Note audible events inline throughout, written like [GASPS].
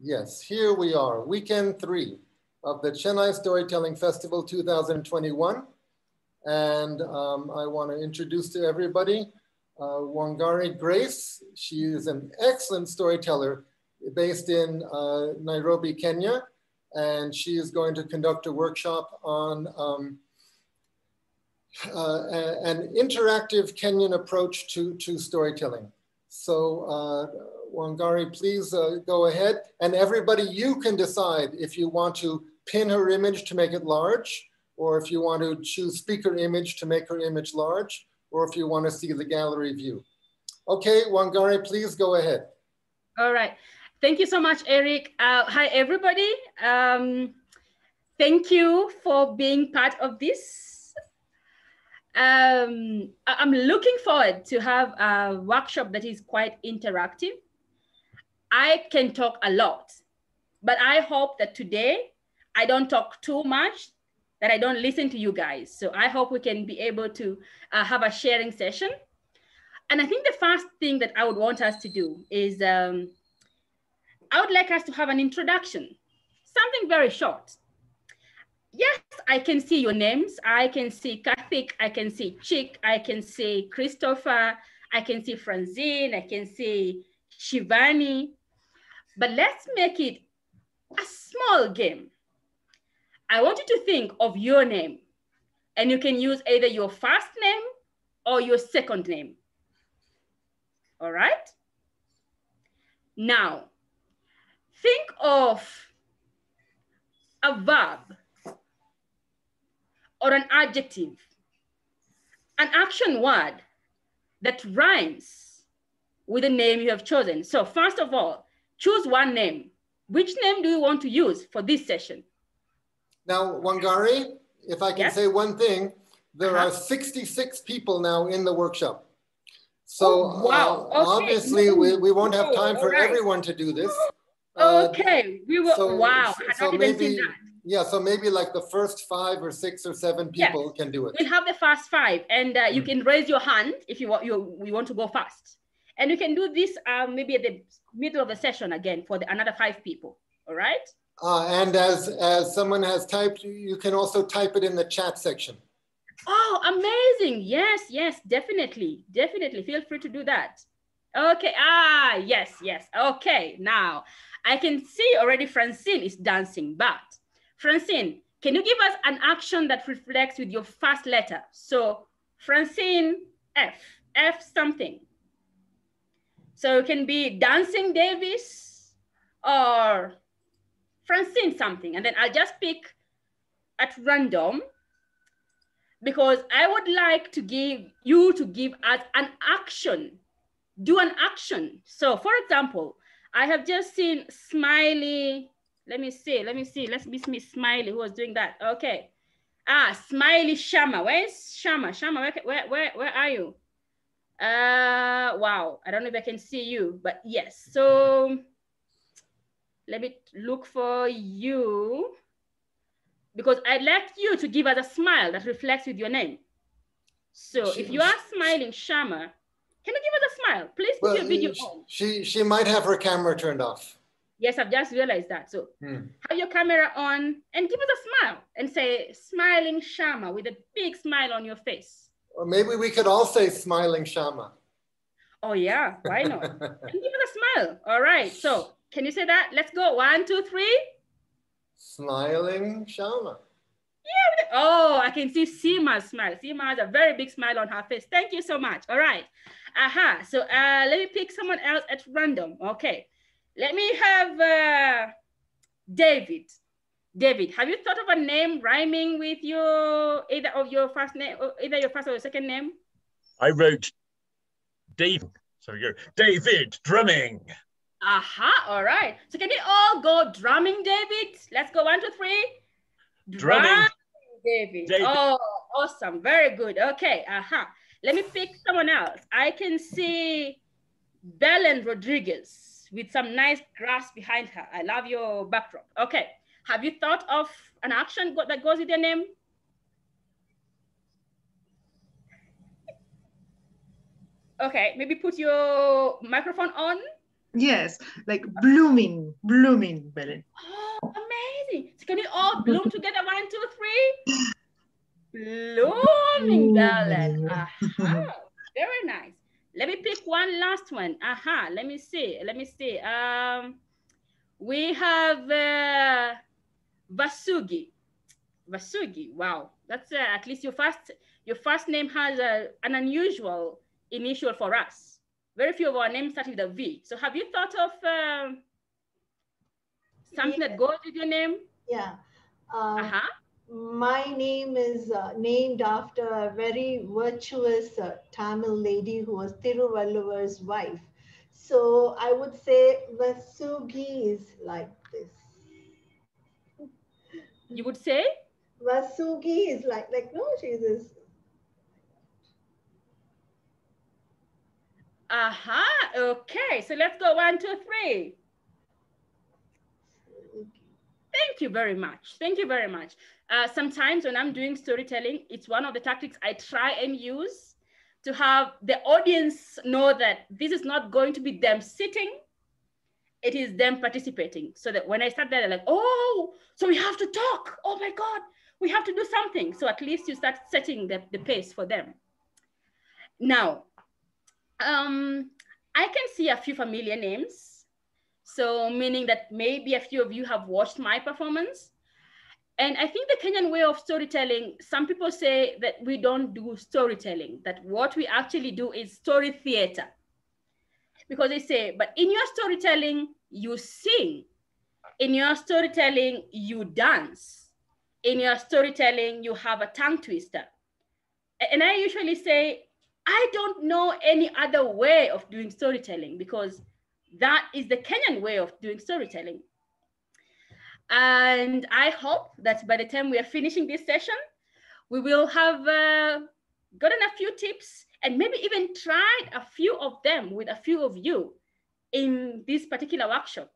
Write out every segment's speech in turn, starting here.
Yes, here we are, weekend three of the Chennai Storytelling Festival 2021. And um, I want to introduce to everybody uh, Wangari Grace. She is an excellent storyteller based in uh, Nairobi, Kenya. And she is going to conduct a workshop on um, uh, an interactive Kenyan approach to, to storytelling. So uh, Wangari, please uh, go ahead. And everybody, you can decide if you want to pin her image to make it large, or if you want to choose speaker image to make her image large, or if you want to see the gallery view. Okay, Wangari, please go ahead. All right. Thank you so much, Eric. Uh, hi, everybody. Um, thank you for being part of this. Um, I'm looking forward to have a workshop that is quite interactive. I can talk a lot, but I hope that today I don't talk too much, that I don't listen to you guys. So I hope we can be able to uh, have a sharing session. And I think the first thing that I would want us to do is um, I would like us to have an introduction, something very short. Yes, I can see your names. I can see Karthik, I can see Chick, I can see Christopher, I can see Francine, I can see Shivani, but let's make it a small game. I want you to think of your name and you can use either your first name or your second name. All right? Now, think of a verb or an adjective, an action word that rhymes with the name you have chosen. So first of all, choose one name. Which name do you want to use for this session? Now, Wangari, if I can yes? say one thing, there uh -huh. are 66 people now in the workshop. So oh, wow. Uh, okay. obviously we, we won't have time for right. everyone to do this. Uh, okay, we will, so, wow, so maybe, Yeah, so maybe like the first five or six or seven people yes. can do it. We'll have the first five and uh, you mm. can raise your hand if you want, you, you want to go fast. And you can do this um, maybe at the middle of the session again for the, another five people, all right? Uh, and as, as someone has typed, you can also type it in the chat section. Oh, amazing. Yes, yes, definitely. Definitely. Feel free to do that. Okay. Ah, yes, yes. Okay. Now I can see already Francine is dancing, but Francine, can you give us an action that reflects with your first letter? So Francine F, F something. So it can be Dancing Davis or Francine something. And then I'll just pick at random because I would like to give you to give us an action, do an action. So for example, I have just seen Smiley, let me see, let me see, let's be Smiley who was doing that. Okay. Ah, Smiley Shama, where's Shama? Shama, where, where, where, where are you? Uh, wow, I don't know if I can see you, but yes. So let me look for you because I'd like you to give us a smile that reflects with your name. So she, if you are smiling, Shama, can you give us a smile? Please put well, your video she, on. She, she might have her camera turned off. Yes, I've just realized that. So hmm. have your camera on and give us a smile and say, smiling Shama with a big smile on your face. Or maybe we could all say smiling Shama. Oh yeah, why not? [LAUGHS] and give it a smile. All right, so can you say that? Let's go. One, two, three. Smiling Shama. Yeah. Oh, I can see Seema's smile. Sima has a very big smile on her face. Thank you so much. All right. Aha. So uh, let me pick someone else at random. Okay. Let me have uh, David. David, have you thought of a name rhyming with your either of your first name, or either your first or your second name? I wrote Dave. So you David drumming. Aha, all right. So can we all go drumming, David? Let's go one, two, three. Drumming. drumming David. David. Oh, awesome. Very good. Okay. Aha. Let me pick someone else. I can see Belen Rodriguez with some nice grass behind her. I love your backdrop. Okay. Have you thought of an action that goes with your name? Okay, maybe put your microphone on Yes, like blooming, blooming, Belen. Oh, amazing. So can you all bloom [LAUGHS] together? One, two, three. Blooming, Belen. Aha. Very nice. Let me pick one last one. Aha. Let me see. Let me see. Um, we have uh, Vasugi. Vasugi. Wow. That's uh, at least your first your first name has a, an unusual initial for us. Very few of our names start with a V. So have you thought of uh, something yeah. that goes with your name? Yeah. Uh, uh-huh. My name is uh, named after a very virtuous uh, Tamil lady who was Thiruvalluvar's wife. So I would say Vasugi is like this. You would say? Vasugi is like, like no, she's this Aha, uh-huh. okay. So let's go one, two, three. Thank you very much. Thank you very much. Uh, sometimes when I'm doing storytelling, it's one of the tactics I try and use to have the audience know that this is not going to be them sitting, it is them participating. So that when I start there, they're like, oh, so we have to talk. Oh my God, we have to do something. So at least you start setting the, the pace for them. Now, um, I can see a few familiar names. So meaning that maybe a few of you have watched my performance. And I think the Kenyan way of storytelling, some people say that we don't do storytelling, that what we actually do is story theater. Because they say, but in your storytelling, you sing. In your storytelling, you dance. In your storytelling, you have a tongue twister. And I usually say, I don't know any other way of doing storytelling because that is the Kenyan way of doing storytelling. And I hope that by the time we are finishing this session, we will have uh, gotten a few tips and maybe even tried a few of them with a few of you in this particular workshop.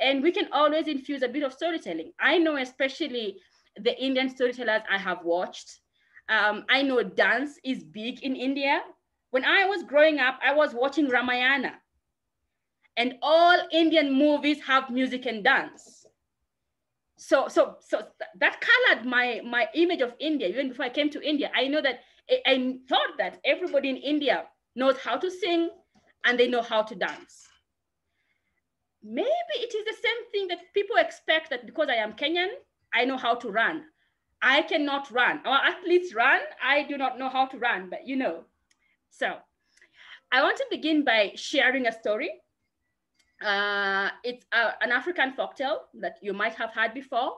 And we can always infuse a bit of storytelling. I know especially the Indian storytellers I have watched um, I know dance is big in India. When I was growing up, I was watching Ramayana. And all Indian movies have music and dance. So, so, so that colored my, my image of India. Even before I came to India, I know that I thought that everybody in India knows how to sing and they know how to dance. Maybe it is the same thing that people expect that because I am Kenyan, I know how to run. I cannot run. Our athletes run. I do not know how to run, but you know. So I want to begin by sharing a story. Uh, it's a, an African folktale that you might have heard before.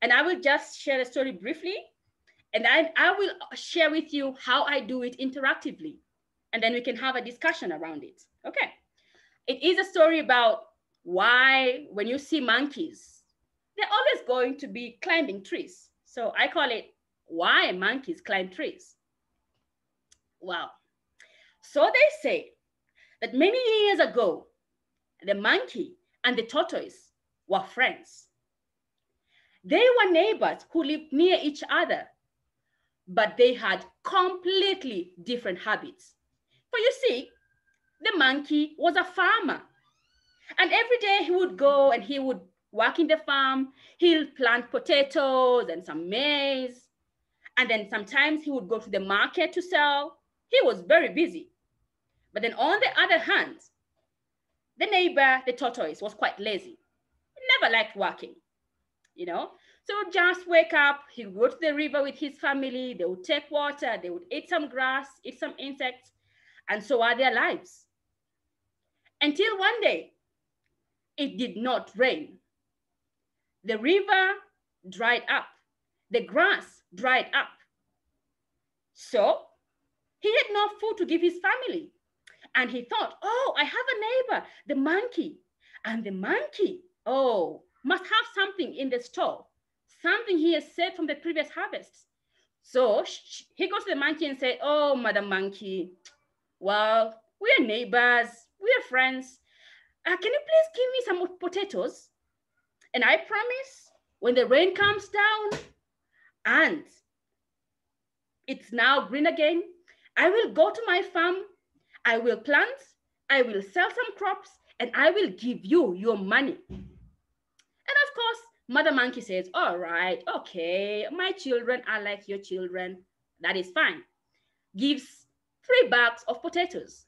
And I will just share the story briefly. And I, I will share with you how I do it interactively. And then we can have a discussion around it. Okay. It is a story about why, when you see monkeys, they're always going to be climbing trees so I call it why monkeys climb trees. Wow. So they say that many years ago, the monkey and the tortoise were friends. They were neighbors who lived near each other, but they had completely different habits. For you see, the monkey was a farmer. And every day he would go and he would work in the farm. He'll plant potatoes and some maize. And then sometimes he would go to the market to sell. He was very busy. But then on the other hand, the neighbor, the tortoise, was quite lazy. He never liked working, you know? So just wake up, he would go to the river with his family, they would take water, they would eat some grass, eat some insects, and so are their lives. Until one day, it did not rain. The river dried up, the grass dried up. So he had no food to give his family. And he thought, oh, I have a neighbor, the monkey. And the monkey, oh, must have something in the store, something he has saved from the previous harvests. So he goes to the monkey and said, oh, Madam Monkey, well, we are neighbors, we are friends. Uh, can you please give me some potatoes? And I promise when the rain comes down and it's now green again, I will go to my farm, I will plant, I will sell some crops, and I will give you your money. And of course, Mother Monkey says, all right, okay, my children are like your children. That is fine. Gives three bags of potatoes.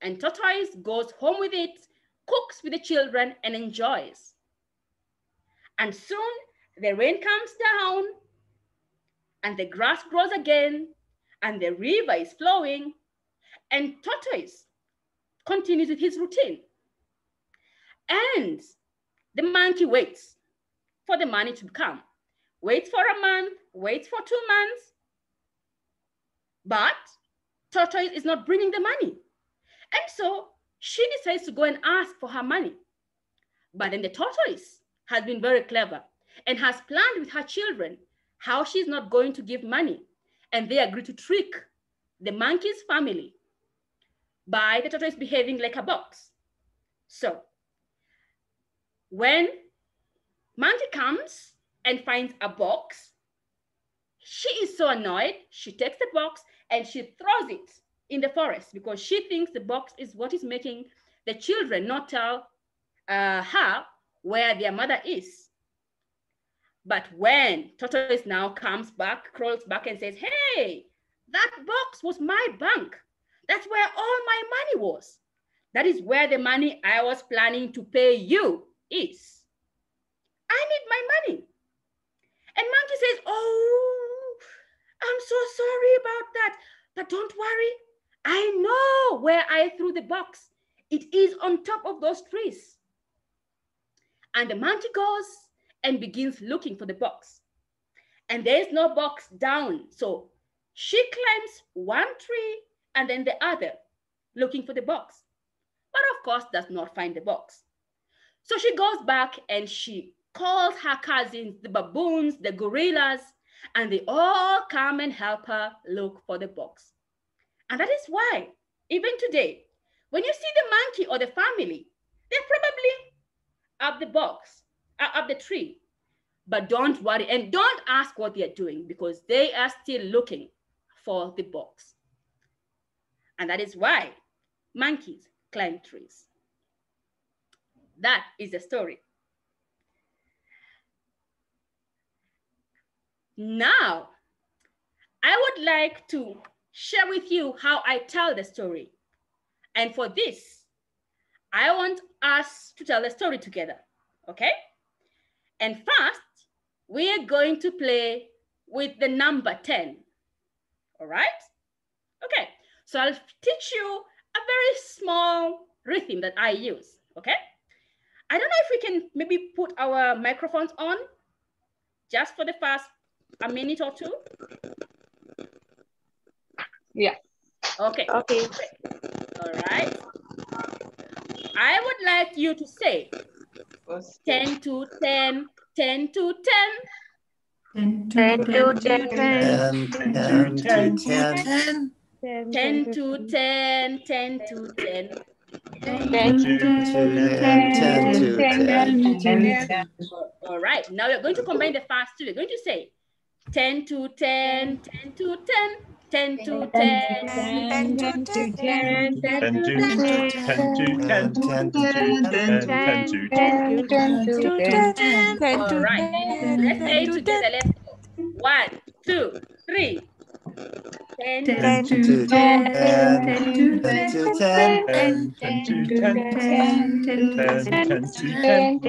And Tortoise goes home with it, cooks with the children, and enjoys. And soon the rain comes down, and the grass grows again, and the river is flowing, and Tortoise continues with his routine. And the monkey waits for the money to come. Waits for a month, waits for two months. But Tortoise is not bringing the money. And so she decides to go and ask for her money. But then the tortoise has been very clever and has planned with her children how she's not going to give money. And they agree to trick the monkey's family by the tortoise behaving like a box. So when monkey comes and finds a box, she is so annoyed, she takes the box and she throws it in the forest because she thinks the box is what is making the children not tell uh, her where their mother is. But when Tortoise now comes back, crawls back and says, hey, that box was my bank. That's where all my money was. That is where the money I was planning to pay you is. I need my money. And Monkey says, oh, I'm so sorry about that. But don't worry, I know where I threw the box. It is on top of those trees. And the monkey goes and begins looking for the box. And there's no box down. So she climbs one tree and then the other, looking for the box. But of course, does not find the box. So she goes back and she calls her cousins, the baboons, the gorillas, and they all come and help her look for the box. And that is why, even today, when you see the monkey or the family, they're probably up the box, uh, up the tree. But don't worry and don't ask what they're doing because they are still looking for the box. And that is why monkeys climb trees. That is the story. Now, I would like to share with you how I tell the story. And for this, I want us to tell the story together, okay? And first, we are going to play with the number 10, all right? Okay, so I'll teach you a very small rhythm that I use, okay? I don't know if we can maybe put our microphones on just for the first a minute or two. Yeah. Okay. Okay. All right. I would like you to say 10 to 10, 10 to 10. 10 to 10. 10, 10 to 10. 10 to 10, 10 to 10. 10 to 10, 10 to 10. All right, now we're going to combine the first two. We're going to say 10 to 10, 10 to 10, 10 to 10, 10 to 10, 10 to 10 to 10 to 10 to 10 to 10. All right, let's say together. Let's go. One, two, three. 10, 10 to 10, 10 to 10. 10 to 10, 10 to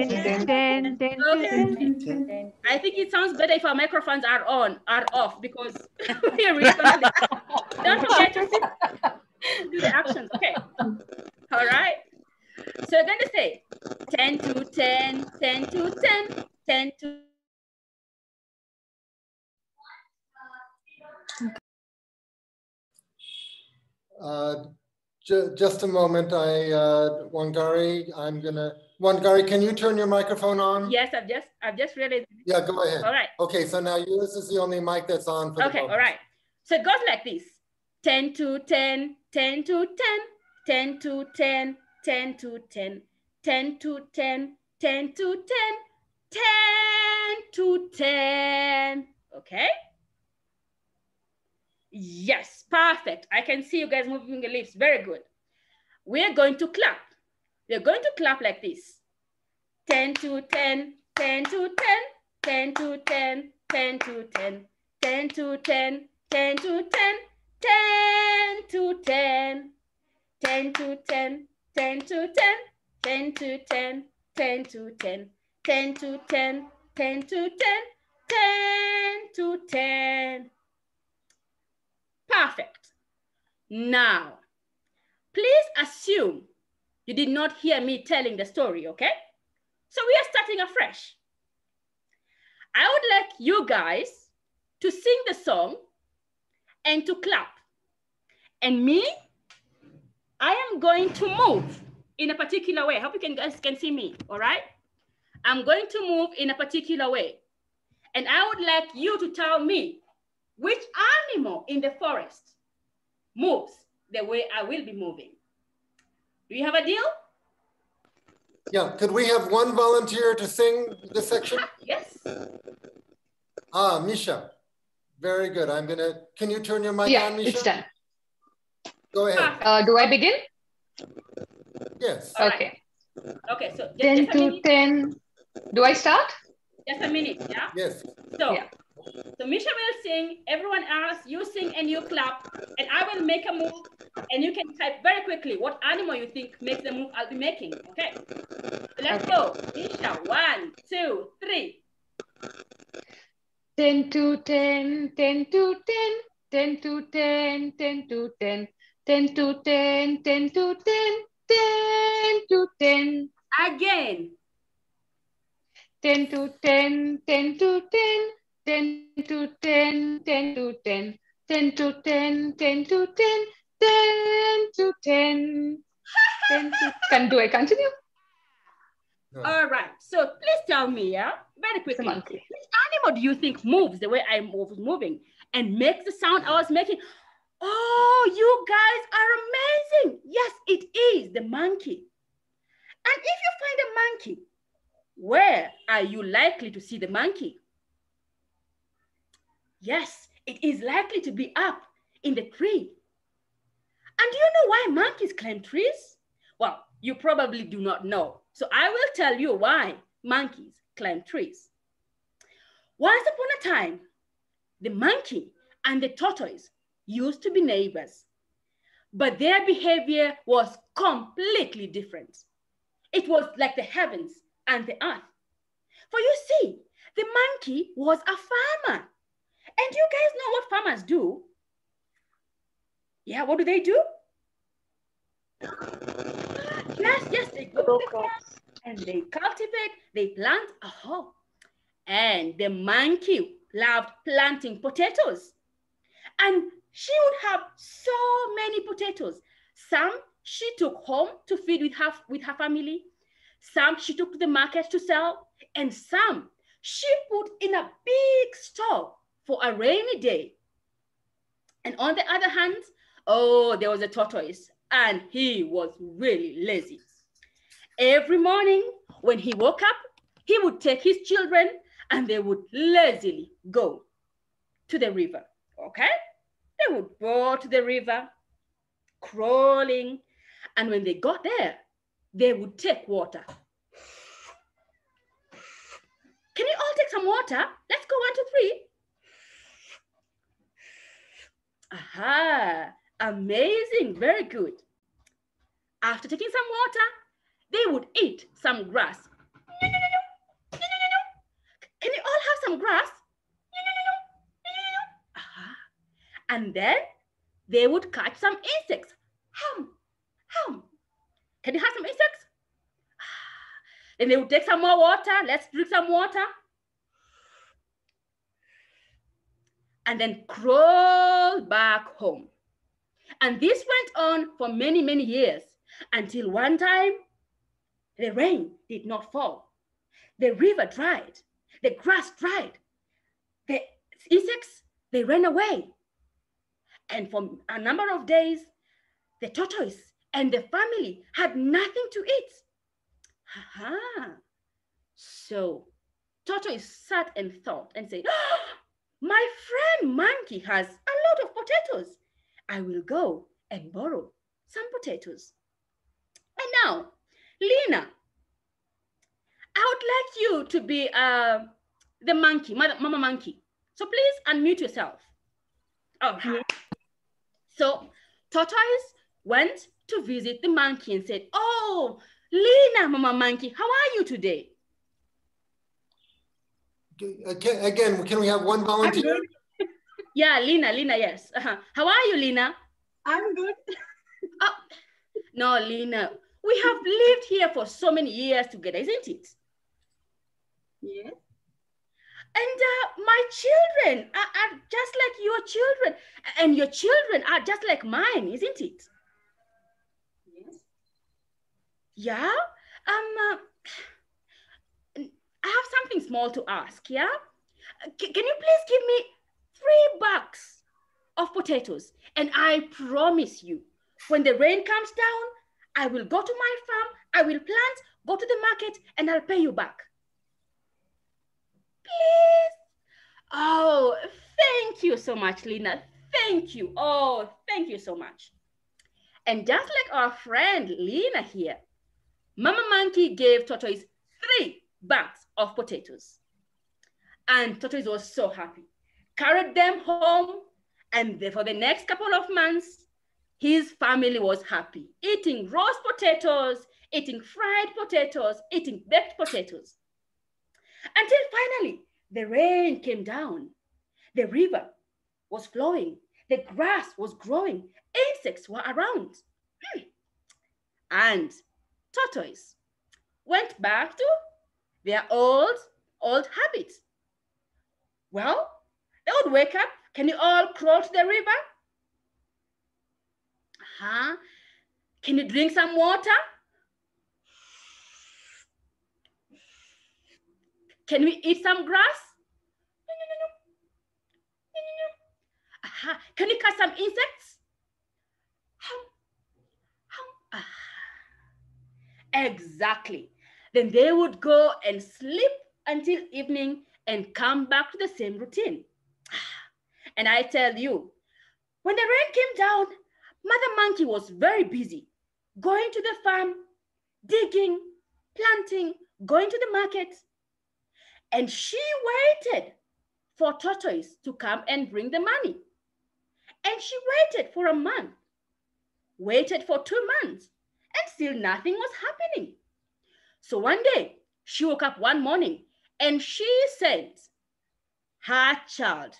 10. I think it sounds better if our microphones are on, are off, because we are really gonna don't forget to do the actions. Okay. All right. So you're going to say 10 to 10, 10 to 10, 10 to Uh, ju- just a moment, I, uh, Wangari, I'm gonna, Wangari, can you turn your microphone on? Yes, I've just I've just realized. Yeah, go ahead. All right. Okay, so now yours is the only mic that's on for the Okay, all moment. So it goes like this 10 to 10, 10 to 10, 10 to 10, 10 to 10, 10 to 10, 10 to 10, 10 to 10. Okay? Yes, perfect. I can see you guys moving your lips. Very good. We're going to clap. we're going to clap like this. 10 to 10, 10 to 10, 10 to 10, 10 to 10, 10 to 10, 10 to 10, 10 to 10, 10 to 10, 10 to 10, 10 to 10, 10 to 10, 10 to 10, 10 to 10, 10 to 10. Perfect. Now, please assume you did not hear me telling the story, okay? So we are starting afresh. I would like you guys to sing the song and to clap. And me, I am going to move in a particular way. I hope you can, guys can see me, all right? I'm going to move in a particular way. And I would like you to tell me which animal in the forest moves the way I will be moving. Do you have a deal? Yeah, could we have one volunteer to sing this section? [LAUGHS] Yes. Ah, Misha. Very good. I'm gonna, can you turn your mic Yeah, on, Misha? it's done. Go ahead. Uh, do I begin? Yes. All right. Okay. Okay, so just, 10 just a to minute. 10. Do I start? Just a minute, yeah? Yes. So, Yeah. So Misha will sing, everyone else, you sing and you clap, and I will make a move, and you can type very quickly what animal you think makes the move I'll be making, okay? So let's go. Misha, one, two, three. 10 to 10, 10 to 10, 10 to 10, 10 to 10, 10 to 10, 10 to 10, 10 to 10, Again. 10 to 10, 10 to 10, 10 to 10, 10 to 10, 10 to 10, 10 to 10, 10 to 10, 10 to, can, do I continue? All right, so please tell me, yeah, very It's a quickly, monkey. which animal do you think moves the way I was moving and makes the sound I was making? Oh, you guys are amazing. Yes, it is the monkey. And if you find a monkey, where are you likely to see the monkey? Yes, it is likely to be up in the tree. And do you know why monkeys climb trees? Well, you probably do not know. So I will tell you why monkeys climb trees. Once upon a time, the monkey and the tortoise used to be neighbors, but their behavior was completely different. It was like the heavens and the earth. For you see, the monkey was a farmer. And you guys know what farmers do? Yeah, what do they do? Yes, yes, they go to the farm and they cultivate, they plant a hoe. And the monkey loved planting potatoes. And she would have so many potatoes. Some she took home to feed with her, with her family. Some she took to the market to sell. And some she put in a big store for a rainy day. And on the other hand, oh, there was a tortoise and he was really lazy. Every morning when he woke up, he would take his children and they would lazily go to the river, okay? They would go to the river, crawling, and when they got there, they would take water. Can you all take some water? Let's go one, two, three. Aha, amazing, very good. After taking some water, they would eat some grass. Can you all have some grass? And then they would catch some insects. Hum, hum. Can you have some insects? Ah, then they would take some more water. Let's drink some water. And then crawl back home. And this went on for many, many years until one time the rain did not fall. The river dried. The grass dried. The insects, they ran away. And for a number of days, the tortoise and the family had nothing to eat. Aha. So tortoise sat and thought and said, [GASPS] "Ah, my friend monkey has a lot of potatoes. I will go and borrow some potatoes. And now, Lena, I would like you to be uh, the monkey, mama monkey. So please unmute yourself. Oh, hi. So Tortoise went to visit the monkey and said, Oh, Lena, mama monkey, how are you today? Again, again, can we have one volunteer? [LAUGHS] Yeah, Lina, Lina, yes. Uh-huh. How are you, Lina? I'm good. [LAUGHS] Oh, no, Lina, we have lived here for so many years together, isn't it? Yes. And uh, my children are, are just like your children, and your children are just like mine, isn't it? Yes. Yeah. Um. Uh, I have something small to ask. Yeah. C- can you please give me three bags of potatoes, and I promise you, when the rain comes down, I will go to my farm. I will plant, go to the market, and I'll pay you back. Please. Oh, thank you so much, Lena. Thank you. Oh, thank you so much. And just like our friend Lena here, Mama Monkey gave Tortoise bags of potatoes. And Tortoise was so happy, carried them home, and for the next couple of months, his family was happy, eating roast potatoes, eating fried potatoes, eating baked potatoes. Until finally, the rain came down. The river was flowing. The grass was growing. Insects were around. Hmm. And tortoise went back to their old, old habits. Well, they would wake up. Can you all crawl to the river? Huh? Can you drink some water? Can we eat some grass? Aha. Can you catch some insects? Ah. Exactly. Then they would go and sleep until evening and come back to the same routine. [SIGHS] And I tell you, when the rain came down, Mother Monkey was very busy going to the farm, digging, planting, going to the market. And she waited for Tortoise to come and bring the money. And she waited for a month, waited for two months, and still nothing was happening. So one day, she woke up one morning and she sent her child,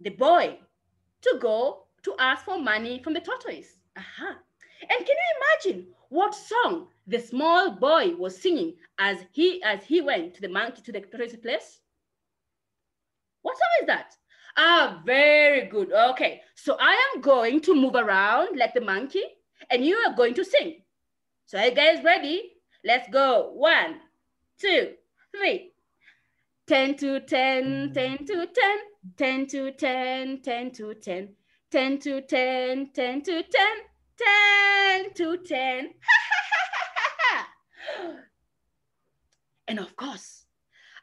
the boy, to go to ask for money from the tortoise. Aha. And can you imagine what song the small boy was singing as he as he went to the monkey to the tortoise place? What song is that? Ah, very good. Okay, so I am going to move around like the monkey, and you are going to sing. So are you guys ready? Let's go. One, two, three. 10 to 10, 10 to 10, 10 to 10, 10 to 10, 10 to 10, 10 to 10, 10 to 10. [LAUGHS] and of course,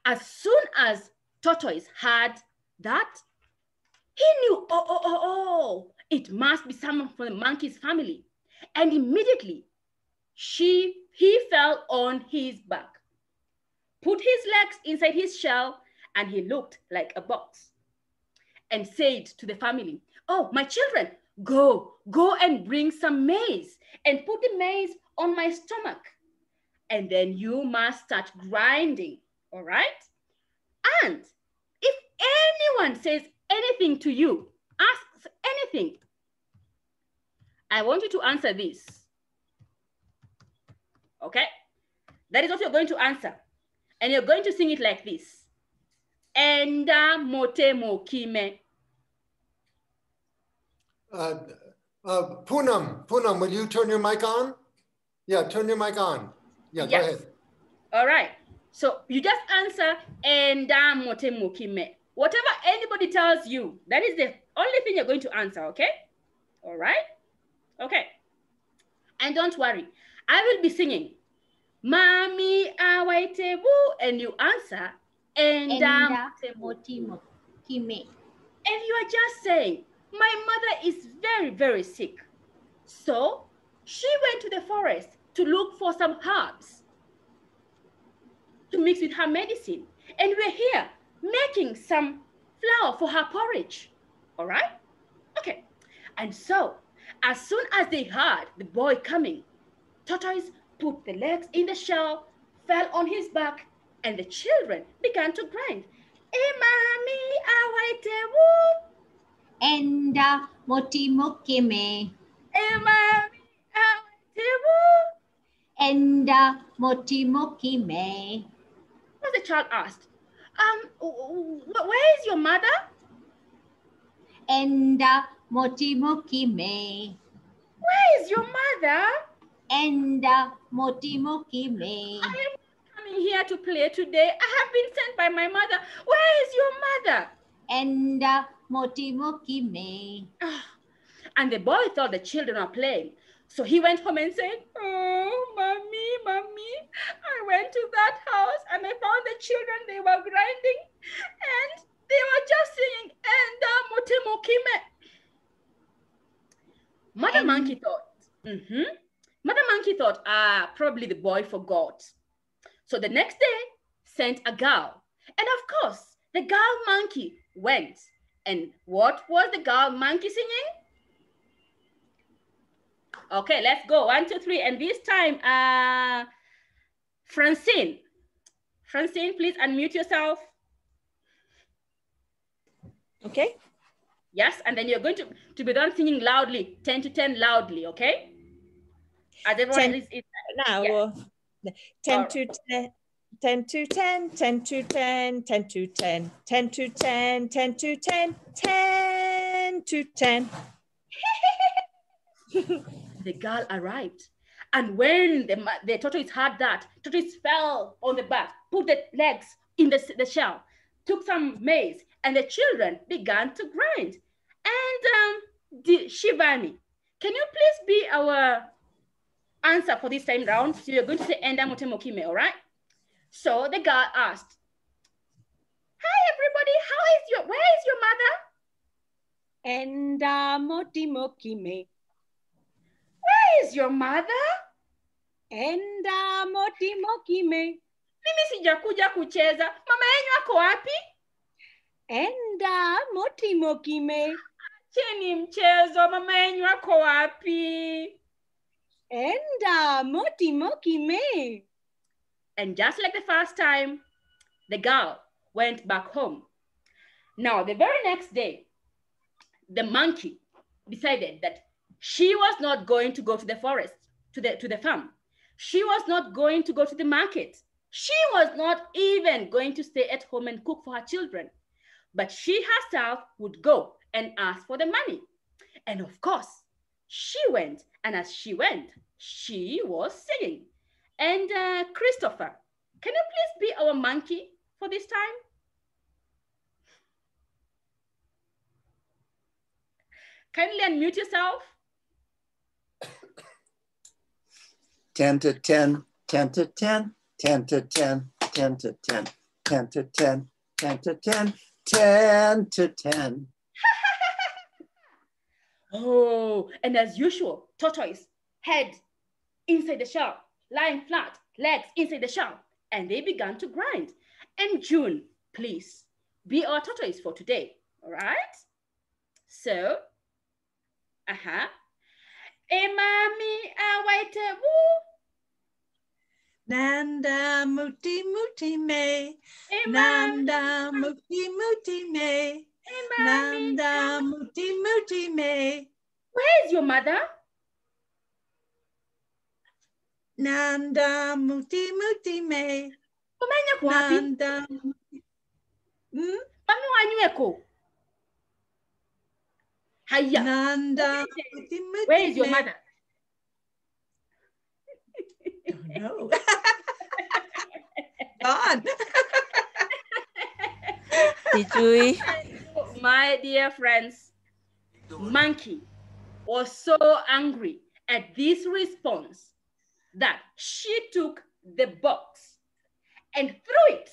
as soon as Tortoise heard that, he knew, oh, oh, oh, oh, it must be someone from the monkey's family. And immediately, she, he fell on his back, put his legs inside his shell, and he looked like a box and said to the family, Oh, my children, go, go and bring some maize and put the maize on my stomach. And then you must start grinding, all right? And if anyone says anything to you, asks anything, I want you to answer this. Okay? That is what you're going to answer. And you're going to sing it like this. Enda mote mokime. Uh, uh, Poonam, Poonam, will you turn your mic on? Yeah, turn your mic on. Yeah, go ahead. All right. So you just answer enda mote mokime. Whatever anybody tells you, that is the only thing you're going to answer, okay? All right? Okay. And don't worry, I will be singing. Mami awaitebu, and you answer enda Enda mote motimo kime. and you are just saying, My mother is very, very sick. So she went to the forest to look for some herbs to mix with her medicine. And we're here making some flour for her porridge. All right? Okay. And so, as soon as they heard the boy coming, Tortoise put the legs in the shell, fell on his back, and the children began to grind. Eh, mommy, awaite woo. Enda moti moki me. Eh, mommy, awaite woo. Enda moti moki me. What the child asked, um, wh- wh- where is your mother? Enda moti moki me. Where is your mother? Enda moti moki me. I am coming here to play today. I have been sent by my mother. Where is your mother? Enda moti moki me. Ah, And the boy thought the children were playing. So he went home and said, Oh, mommy, mommy, I went to that house and I found the children, they were grinding and they were just singing, Enda Motemokime. Mother And- Monkey thought, mm-hmm. Mother Monkey thought, ah, probably the boy forgot. So the next day, sent a girl. And of course, the girl monkey went. And what was the girl monkey singing? Okay, let's go. One, two, three. And this time, uh, Francine. Francine, please unmute yourself. Okay. Yes, and then you're going to, to be done singing loudly, 10 to 10 loudly, okay? Everyone 10 is, is Now, Yeah. or 10 Alright. to 10. 10 to 10, 10 to 10, 10 to 10, 10 to 10, 10 to 10, 10 to 10. [LAUGHS] the girl arrived. And when the, the tortoise heard that, tortoise fell on the back, put the legs in the, the shell, took some maize, and the children began to grind. And um, the Shivani, can you please be our answer for this time round? So you're going to say Enda Motemokime, all right? So the girl asked, Hi everybody, how is your, where is your mother? Enda moti moki me. Where is your mother? Enda moti moki me. Mimi sijakuja kucheza. Mama yenyu ako wapi? Enda moti moki me. Cheni mchezo. Mama yenyu ako wapi? Enda moti moki me. And just like the first time, the girl went back home. Now, the very next day, the monkey decided that she was not going to go to the forest, to the, to the farm. She was not going to go to the market. She was not even going to stay at home and cook for her children. But she herself would go and ask for the money. And of course, she went. And as she went, she was singing. And uh, Christopher, can you please be our monkey for this time? Kindly unmute yourself. 10 to 10, 10 to 10, 10 to 10, 10 to 10, 10 to 10, 10 to 10, 10 to 10. [LAUGHS] Oh, and as usual, tortoise, head inside the shell, lying flat, legs inside the shell, and they began to grind. And June, please be our tortoise for today, all right? So, uh-huh. Emami awaite woo. Nanda muti muti me. Nanda muti muti me. Nanda muti muti me. Where is your mother? Nanda muti muti me. Mama yako wapi? Nanda. Hmm? Mami wanyweko. Haya. Nanda muti muti Where is your me. mother? No. Gone. [LAUGHS] Tijui. My dear friends, Monkey was so angry at this response that she took the box and threw it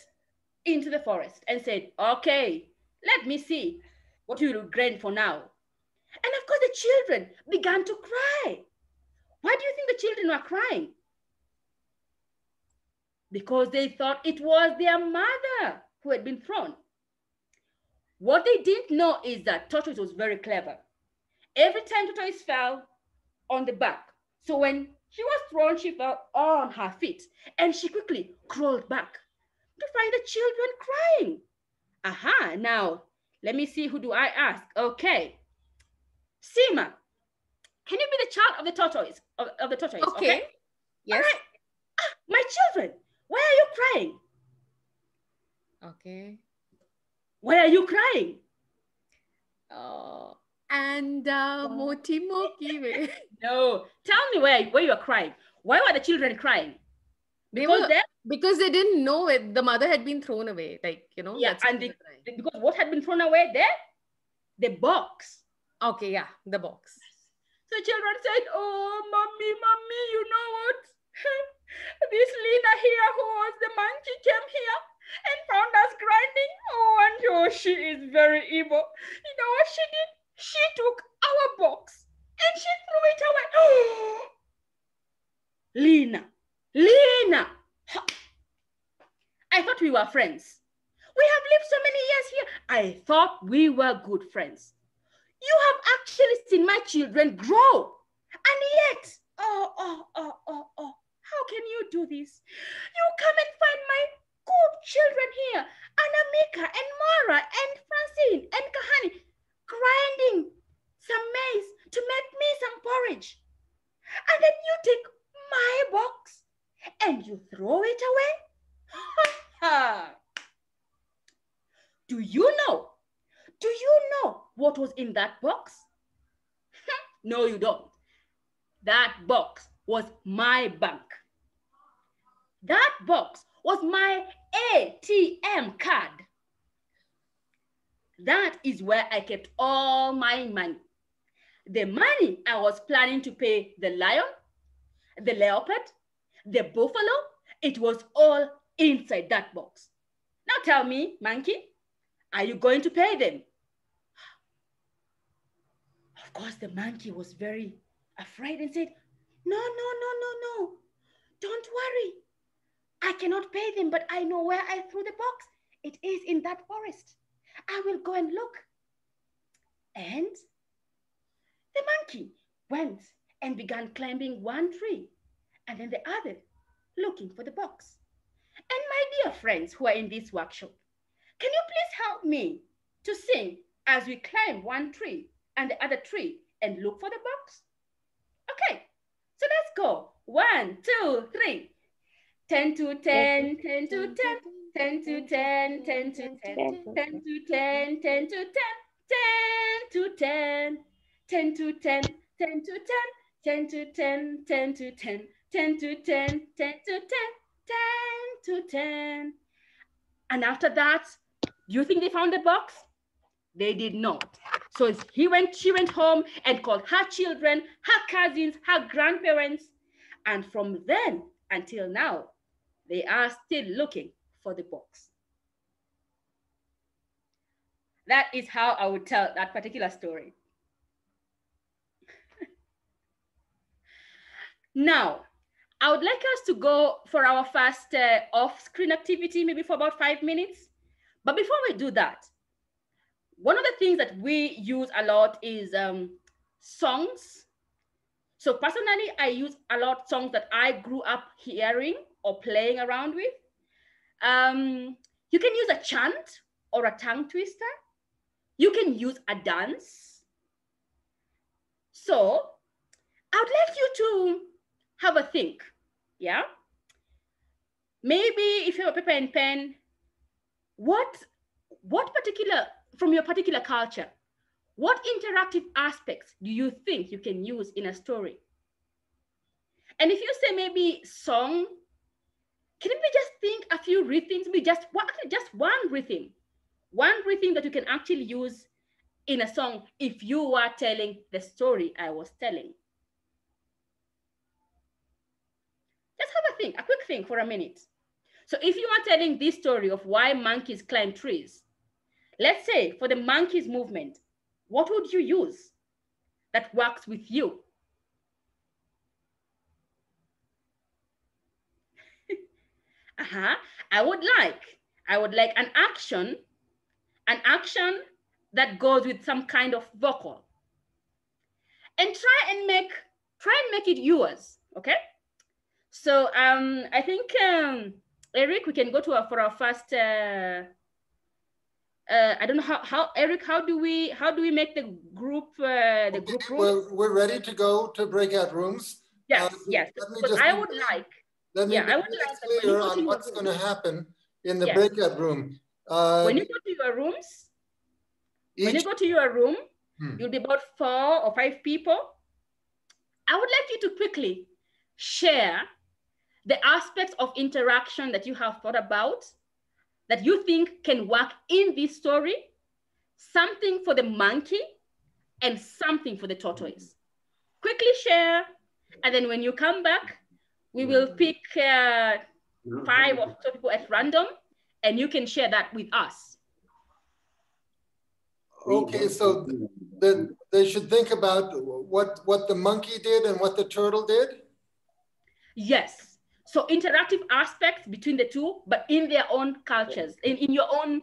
into the forest and said, Okay, let me see what you will grant for now. And of course, the children began to cry. Why do you think the children were crying? because they thought it was their mother who had been thrown. What they didn't know is that Tortoise was very clever. Every time Tortoise fell on the back, so when she was thrown, she fell on her feet and she quickly crawled back to find the children crying. Aha, now let me see who do I ask. Okay. Sima, can you be the child of the tortoise? Of, of the tortoise. Okay. okay? Yes. All right. Ah, my children, why are you crying? Okay. Why are you crying? Uh, and uh, Moti Moki. me. [LAUGHS] No, tell me where, where you are crying. Why were the children crying? They Because were they because they didn't know it. The mother had been thrown away. Like you know. Yeah, and they the- were crying. because what had been thrown away there? The box. okay, yeah, the box. So children said, Oh, mommy, mommy, you know what? [LAUGHS] this Lena here who was the monkey came here and found us grinding. Oh, and oh, she is very evil. You know what she did? She took our box and she threw it away. Oh. [GASPS] Lena, Lena. I thought we were friends. We have lived so many years here. I thought we were good friends. You have actually seen my children grow. And yet, oh, oh, oh, oh, oh, how can you do this? You come and find my good children here, Anamika and Mara and Francine and Kahani, grinding some maize to make me some porridge. And then you take my box and you throw it away? Do you know? Do you know what was in that box? [LAUGHS] no, you don't. That box was my bank. That box was my ATM card. That is where I kept all my money. The money I was planning to pay the lion, the leopard, the buffalo, it was all inside that box. Now tell me, monkey, are you going to pay them? Of course, the monkey was very afraid and said, No, no, no, no, no. Don't worry. I cannot pay them, but I know where I threw the box. It is in that forest. I will go and look. And the monkey went and began climbing one tree and then the other, looking for the box. And my dear friends who are in this workshop, can you please help me to sing as we climb one tree and the other tree and look for the box? Okay, so let's go. One, two, three. 10 to 10, 10 to 10, 10 to 10, 10 to 10, 10 to 10, 10 to 10, 10 to 10, 10 to 10, 10 to 10, 10 to 10, 10 to 10, 10 to 10, 10 to 10, 10 to 10. And after that, do you think they found the box? They did not. So he went, she went home and called her children, her cousins, her grandparents. And from then until now, they are still looking for the box. That is how I would tell that particular story. Now, I would like us to go for our first uh, off-screen activity, maybe for about five minutes. But before we do that, one of the things that we use a lot is um, songs. So personally, I use a lot songs that I grew up hearing or playing around with. Um, you can use a chant or a tongue twister. You can use a dance. So I would like you to have a think, yeah? Maybe if you have a paper and pen, what, what particular, from your particular culture, what interactive aspects do you think you can use in a story? And if you say maybe song, can we just think a few rhythms, maybe just one, just one rhythm, one rhythm that you can actually use in a song if you are telling the story I was telling? Just have a a quick thing for a minute. So if you are telling this story of why monkeys climb trees, let's say for the monkeys movement, what would you use that works with you? [LAUGHS] uh-huh, I would like, I would like an action, an action that goes with some kind of vocal. And try and make, try and make it yours, okay? So um, I think, um, Eric, we can go to our, for our first, uh, uh, I don't know how, how, Eric, how do we, how do we make the group, uh, the group room? We're, we're ready to go to breakout rooms. Yes, Uh, yes, just I would like, Let me yeah, I would like that when you clear on what's going to happen in the Yes. breakout room. Uh, when you go to your rooms, when you go to your room, Hmm. you'll be about four or five people. I would like you to quickly share the aspects of interaction that you have thought about that you think can work in this story, something for the monkey and something for the tortoise. Quickly share, and then when you come back, we will pick uh, five or so people at random, and you can share that with us. Okay, so the, they should think about what, what the monkey did and what the turtle did? Yes. So interactive aspects between the two, but in their own cultures, in, in your own,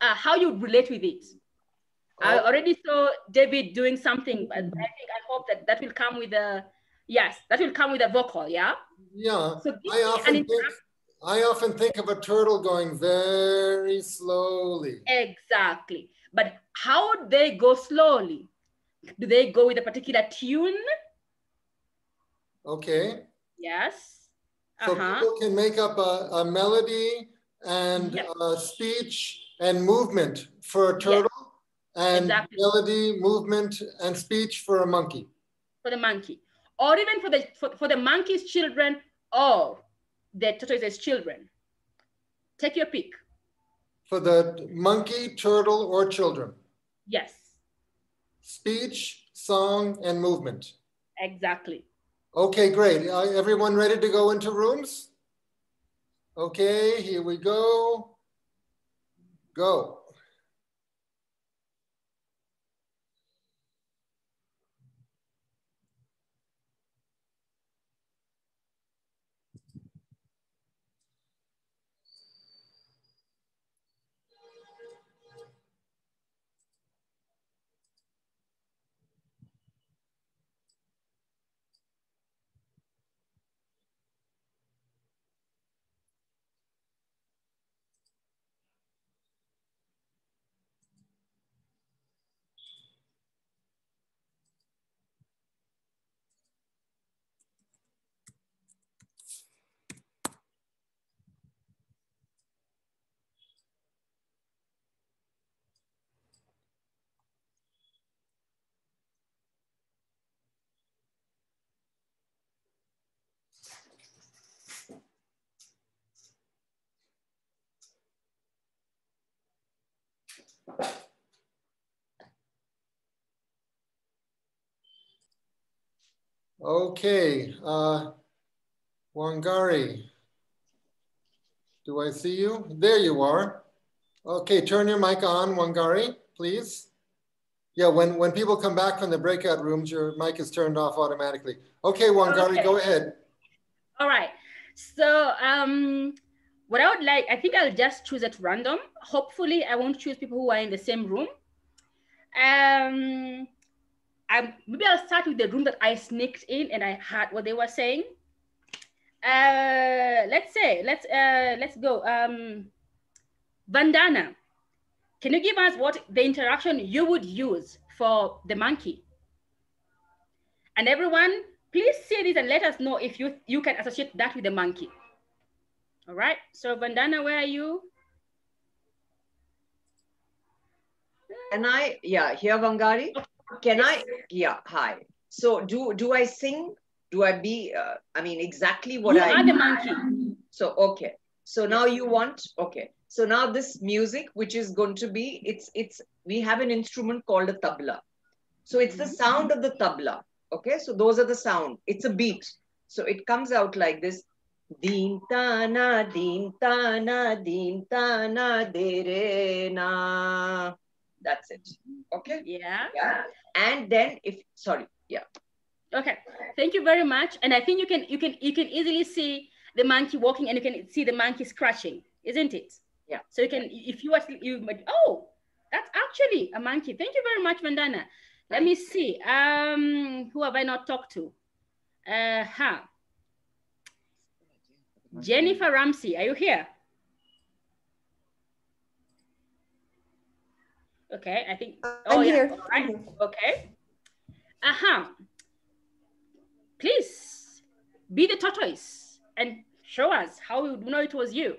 uh, how you relate with it. I already saw David doing something, but I think, I hope that that will come with a, yes, that will come with a vocal, yeah? Yeah, So I often think, I often think of a turtle going very slowly. Exactly. But how would they go slowly? Do they go with a particular tune? Okay, Yes. So Uh-huh. people can make up a, a melody and uh, speech and movement for a turtle and Exactly. melody, movement, and speech for a monkey. for the monkey, or even for the for, for the monkey's children or the tortoise's children. Take your pick. For the monkey, turtle, or children. Yes, Speech, song, and movement. exactly. Okay, great. Uh, everyone ready to go into rooms? Okay, here we go. Go. Okay, uh, Wangari. Do I see you? There you are. Okay, turn your mic on, Wangari, please. Yeah, when, when people come back from the breakout rooms, your mic is turned off automatically. Okay, Wangari, Okay. go ahead. All right. So um, what I would like, I think I'll just choose at random. Hopefully, I won't choose people who are in the same room. Um, I, maybe I'll start with the room that I sneaked in and I heard what they were saying. Uh, let's say, let's uh, let's go. Um, Vandana, can you give us what the interaction you would use for the monkey? And everyone, please see this and let us know if you, you can associate that with the monkey. All right, so Vandana, where are you? Can I, yeah, here Vangari? Can I, yeah, hi. So do do I sing? Do I be, uh, I mean, exactly what You I. are the monkey. So, okay. So now you want, okay. So now this music, which is going to be, it's, it's, we have an instrument called a tabla. So it's the sound of the tabla. Okay. So those are the sound. It's a beat. So it comes out like this. Deen ta na, deen ta na, deen ta na, de re na. That's it. Okay. Yeah. Yeah. And then if, sorry. Yeah. Okay, thank you very much. And I think you can you can you can easily see the monkey walking and you can see the monkey scratching, isn't it? Yeah. So you can, if you actually, you oh, that's actually a monkey. Thank you very much, Vandana. Let me see. Um, who have I not talked to? Uh huh. Jennifer Ramsey, are you here? Okay, I think. Oh, I'm yeah. here. All right. Okay. Uh huh. Please be the tortoise and show us how we would know it was you.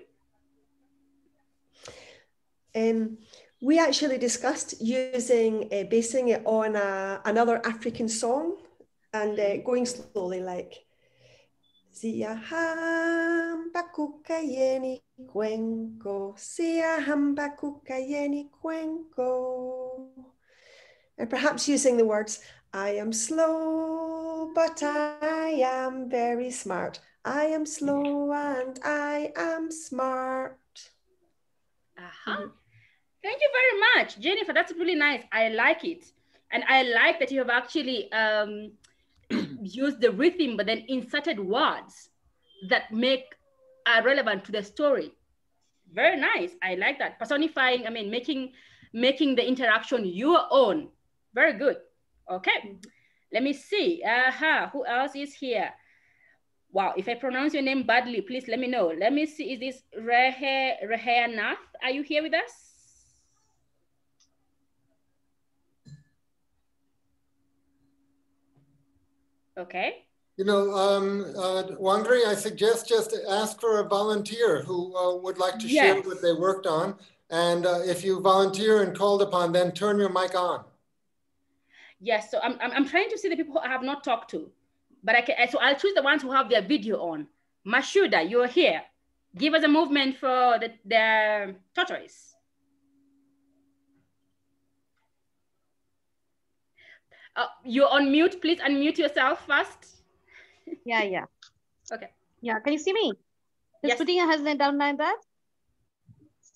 Um, we actually discussed using uh, basing it on a, another African song and uh, going slowly like Sia hamba kukayeni kwenko, sia hamba kukayeni kwenko. And perhaps using the words, I am slow, but I am very smart. I am slow and I am smart. Uh-huh. Thank you very much, Jennifer. That's really nice. I like it. And I like that you have actually um, used the rhythm, but then inserted words that make are relevant to the story. Very nice. I like that. Personifying, I mean, making making the interaction your own. Very good. Okay. Let me see. Uh-huh. Who else is here? Wow, if I pronounce your name badly, please let me know. Let me see. Is this Rehe Rehe Nath? Are you here with us? Okay. You know, um, uh, I suggest just ask for a volunteer who uh, would like to share what they worked on. And uh, if you volunteer and called upon, then turn your mic on. Yes. So I'm, I'm, I'm trying to see the people who I have not talked to, but I can. So I'll choose the ones who have their video on. Mashuda, you're here. Give us a movement for the, the tortoise. Uh, you're on mute. Please unmute yourself first. Yeah, yeah. Okay. Yeah, can you see me? Just Yes. putting your hands down like that.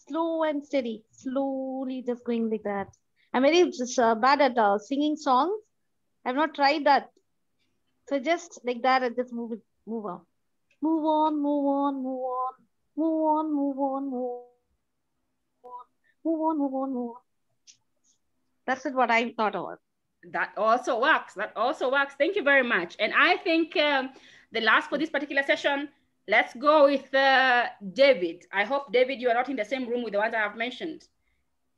Slow and steady. Slowly just going like that. I'm very just uh, bad at uh, singing songs. I've not tried that. So just like that and just move it, move on. Move on, move on, move on. Move on, move on, move on. Move on, move on, move on. That's it what I thought of. That also works. That also works. Thank you very much. And I think um, the last for this particular session, let's go with uh, David. I hope, David, you are not in the same room with the ones I have mentioned.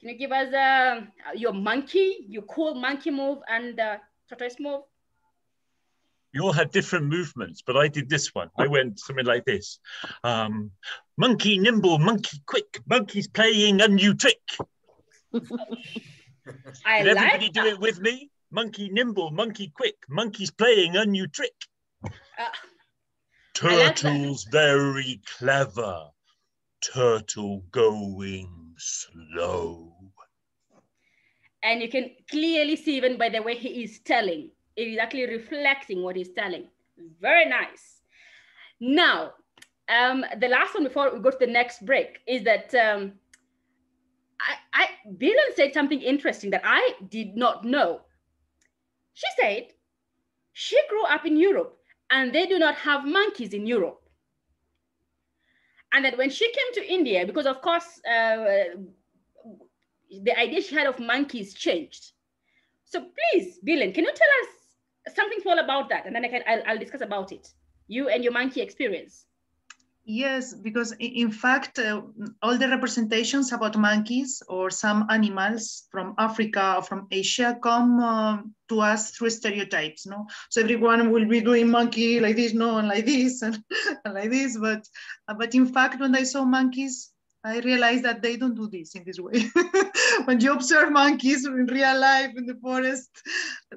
Can you give us uh, your monkey, your cool monkey move and uh, tortoise move? You all had different movements, but I did this one. I went something like this. Um, monkey nimble, monkey quick, monkey's playing a new trick. I Did like everybody do it with me? Monkey nimble, monkey quick, monkey's playing a new trick. Uh, I like that. Turtle's very clever. Turtle going slow. And you can clearly see even by the way he is telling, it is actually reflecting what he's telling. Very nice. Now, um, the last one before we go to the next break is that um, I, I Dylan said something interesting that I did not know. She said she grew up in Europe and they do not have monkeys in Europe. And that when she came to India, because of course, uh, the idea she had of monkeys changed. So please, Dylan, can you tell us something small about that? And then I can, I'll, I'll discuss about it. You and your monkey experience. Yes, because in fact, uh, all the representations about monkeys or some animals from Africa or from Asia come um, to us through stereotypes. No, so everyone will be doing monkey like this, no, and like this, and, [LAUGHS] and like this. But uh, but in fact, when I saw monkeys, I realized that they don't do this in this way. [LAUGHS] when you observe monkeys in real life in the forest,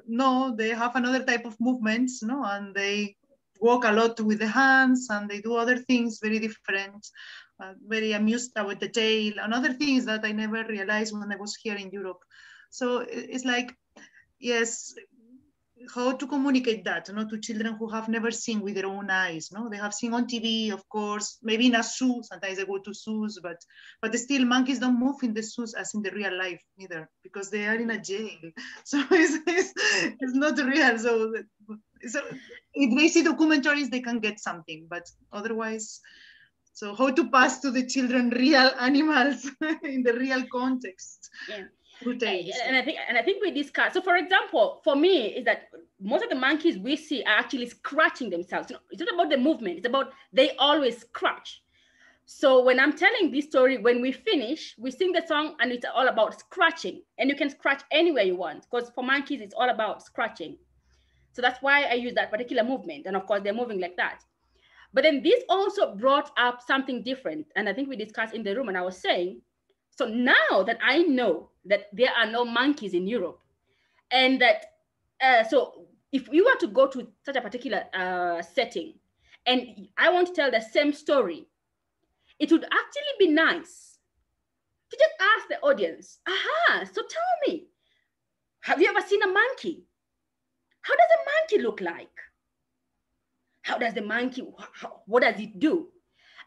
no, they have another type of movements, no, and they walk a lot with the hands and they do other things very different, uh, very amused with the tail and other things that I never realized when I was here in Europe. So it's like, yes, how to communicate that, you know, to children who have never seen with their own eyes. No, they have seen on TV, of course, maybe in a zoo. Sometimes they go to zoos, but but still, monkeys don't move in the zoos as in the real life either, because they are in a jail. [LAUGHS] So it's, it's, it's not real. So, so if they see documentaries, they can get something, but otherwise. So how to pass to the children real [LAUGHS] animals [LAUGHS] in the real context? Yeah and I think and I think we discussed. So, for example, for me, is that most of the monkeys we see are actually scratching themselves. It's not about the movement; it's about they always scratch. So when I'm telling this story, when we finish, we sing the song, and it's all about scratching. And you can scratch anywhere you want, because for monkeys, it's all about scratching. So that's why I use that particular movement. And of course, they're moving like that. But then this also brought up something different. And I think we discussed in the room, and I was saying so now that I know that there are no monkeys in Europe, and that uh, so if we were to go to such a particular uh, setting, and I want to tell the same story, it would actually be nice to just ask the audience, aha, so tell me, have you ever seen a monkey? How does a monkey look like? How does the monkey, what does it do?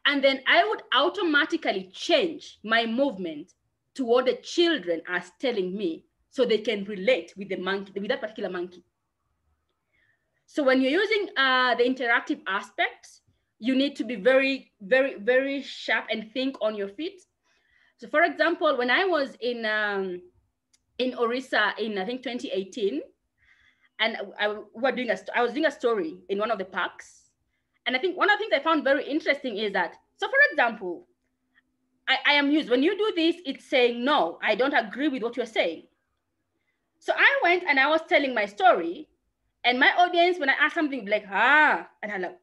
And then I would automatically change my movement to what the children are telling me so they can relate with the monkey, with that particular monkey. So when you're using uh, the interactive aspects, you need to be very, very, very sharp and think on your feet. So for example, when I was in, um, in Orissa in, I think 2018, and I, I, were doing a, I was doing a story in one of the parks, and I think one of the things I found very interesting is that, so for example, I, I am used, when you do this, it's saying, no, I don't agree with what you're saying. So I went and I was telling my story and my audience, when I asked something like, ah, and I'm like,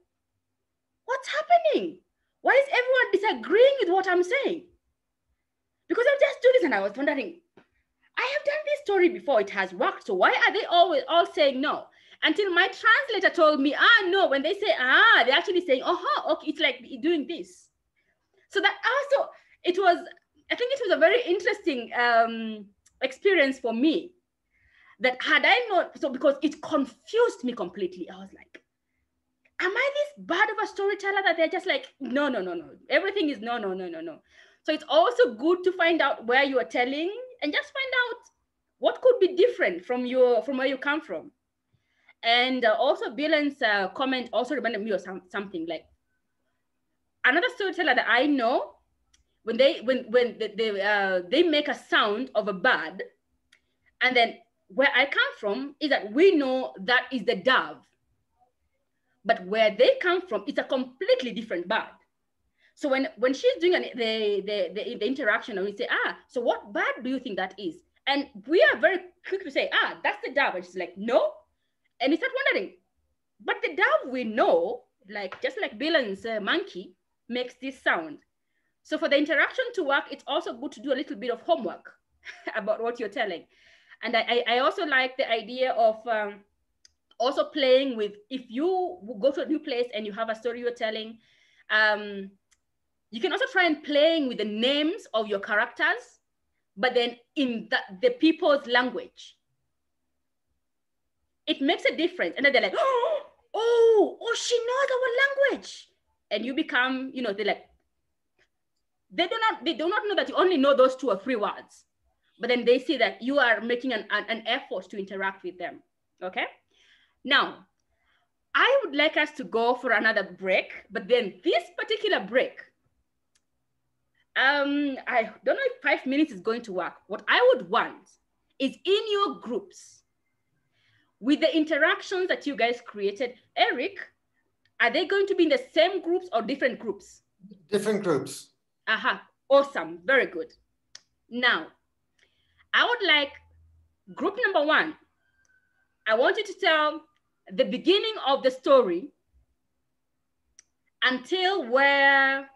what's happening? Why is everyone disagreeing with what I'm saying? Because I just do this and I was wondering, I have done this story before, it has worked. So why are they always all saying no? until my translator told me, ah, no, when they say, ah, they're actually saying, oh, okay, it's like doing this. So that also, it was, I think it was a very interesting um, experience for me that had I not, so because it confused me completely, I was like, am I this bad of a storyteller that they're just like, no, no, no, no, everything is no, no, no, no, no. So it's also good to find out where you are telling and just find out what could be different from your, from where you come from. And uh, also Bilen's uh, comment also reminded me of some, something like another storyteller that I know, when they when when they uh, they make a sound of a bird, and then where I come from is that we know that is the dove, but where they come from, it's a completely different bird. So when when she's doing an, the, the the the interaction, and we say, ah, so what bird do you think that is? And we are very quick to say, ah, that's the dove, and she's like, no, and he started wondering, but the dove we know, like just like Bilen's uh, monkey, makes this sound. So for the interaction to work, it's also good to do a little bit of homework [LAUGHS] about what you're telling. And I, I also like the idea of um, also playing with, if you go to a new place and you have a story you're telling, um, you can also try and playing with the names of your characters, but then in the, the people's language it makes a difference. And then they're like, [GASPS] oh, oh, she knows our language. And you become, you know, they're like, they do not, they do not know that you only know those two or three words. But then they see that you are making an, an, an effort to interact with them. Okay. Now, I would like us to go for another break, but then this particular break, um, I don't know if five minutes is going to work. What I would want is in your groups, with the interactions that you guys created, Eric, are they going to be in the same groups or different groups? Different groups. Aha, awesome, very good. Now, I would like group number one, I want you to tell the beginning of the story until where,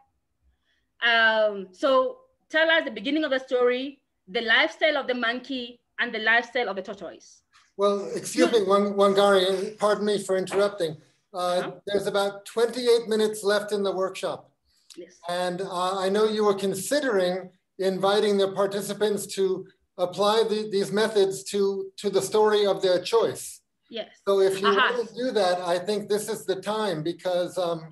um, so tell us the beginning of the story, the lifestyle of the monkey and the lifestyle of the tortoise. Well, excuse me, one Wangari, pardon me for interrupting. Uh, there's about 28 minutes left in the workshop. Yes. And uh, I know you were considering inviting the participants to apply the, these methods to, to the story of their choice. Yes. So if you Aha. want to do that, I think this is the time because um,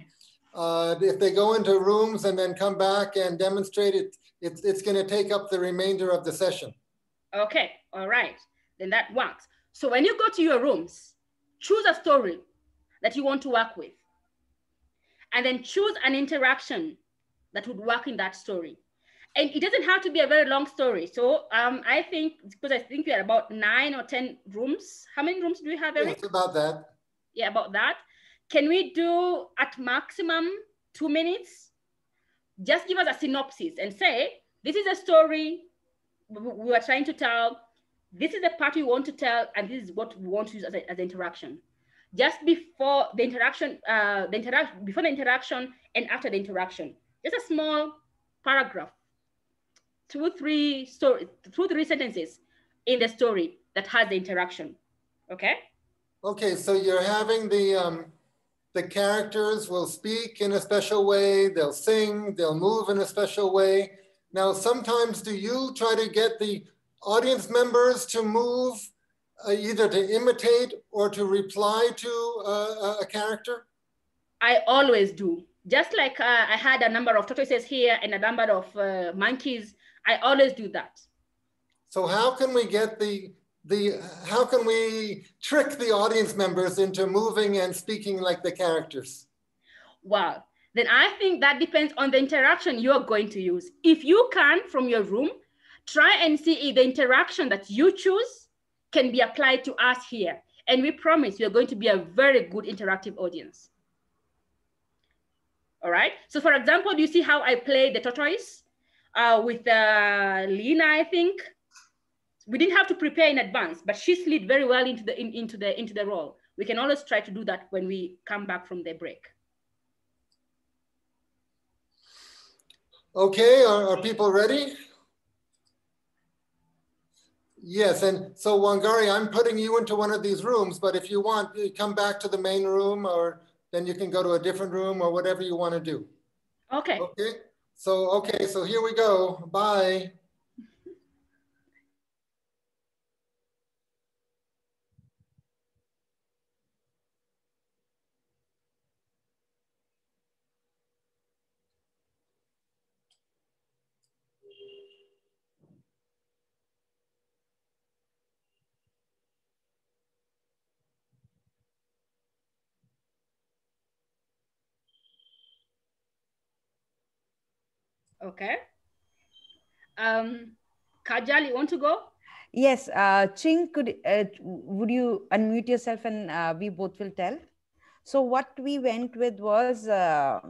uh, if they go into rooms and then come back and demonstrate it, it's, it's going to take up the remainder of the session. Okay, all right, then that works. So when you go to your rooms, choose a story that you want to work with, and then choose an interaction that would work in that story. And it doesn't have to be a very long story. So um, I think, because I think we are about nine or 10 rooms. How many rooms do we have, Yeah, Eric? it's about that. Yeah, about that. Can we do at maximum two minutes? Just give us a synopsis and say, this is a story we are trying to tell. This is the part we want to tell, and this is what we want to use as, a, as an interaction. Just before the interaction, uh, the interaction, before the interaction and after the interaction, just a small paragraph, two, three story, two, three sentences in the story that has the interaction. Okay. Okay, so you're having the um, the characters will speak in a special way, they'll sing, they'll move in a special way. Now, sometimes do you try to get the audience members to move uh, either to imitate or to reply to uh, a- character? I always do. Just like uh, I had a number of tortoises here and a number of uh, monkeys, I always do that. So how can we get the the how can we trick the audience members into moving and speaking like the characters? Wow. Then I think that depends on the interaction you're going to use. If you can, from your room, try and see if the interaction that you choose can be applied to us here. And we promise you're going to be a very good interactive audience. All right. So for example, do you see how I played the tortoise uh, with uh, Lena, I think? We didn't have to prepare in advance, but she slid very well into the, in, into, the, into the role. We can always try to do that when we come back from the break. Okay, are, are people ready? Yes, and so Wangari, I'm putting you into one of these rooms, but if you want, you come back to the main room or then you can go to a different room or whatever you want to do. Okay. Okay, so, okay, so here we go. Bye. Okay. Um, Kajal, you want to go? Yes, uh, Ching, could uh, would you unmute yourself and uh, we both will tell? So what we went with was uh,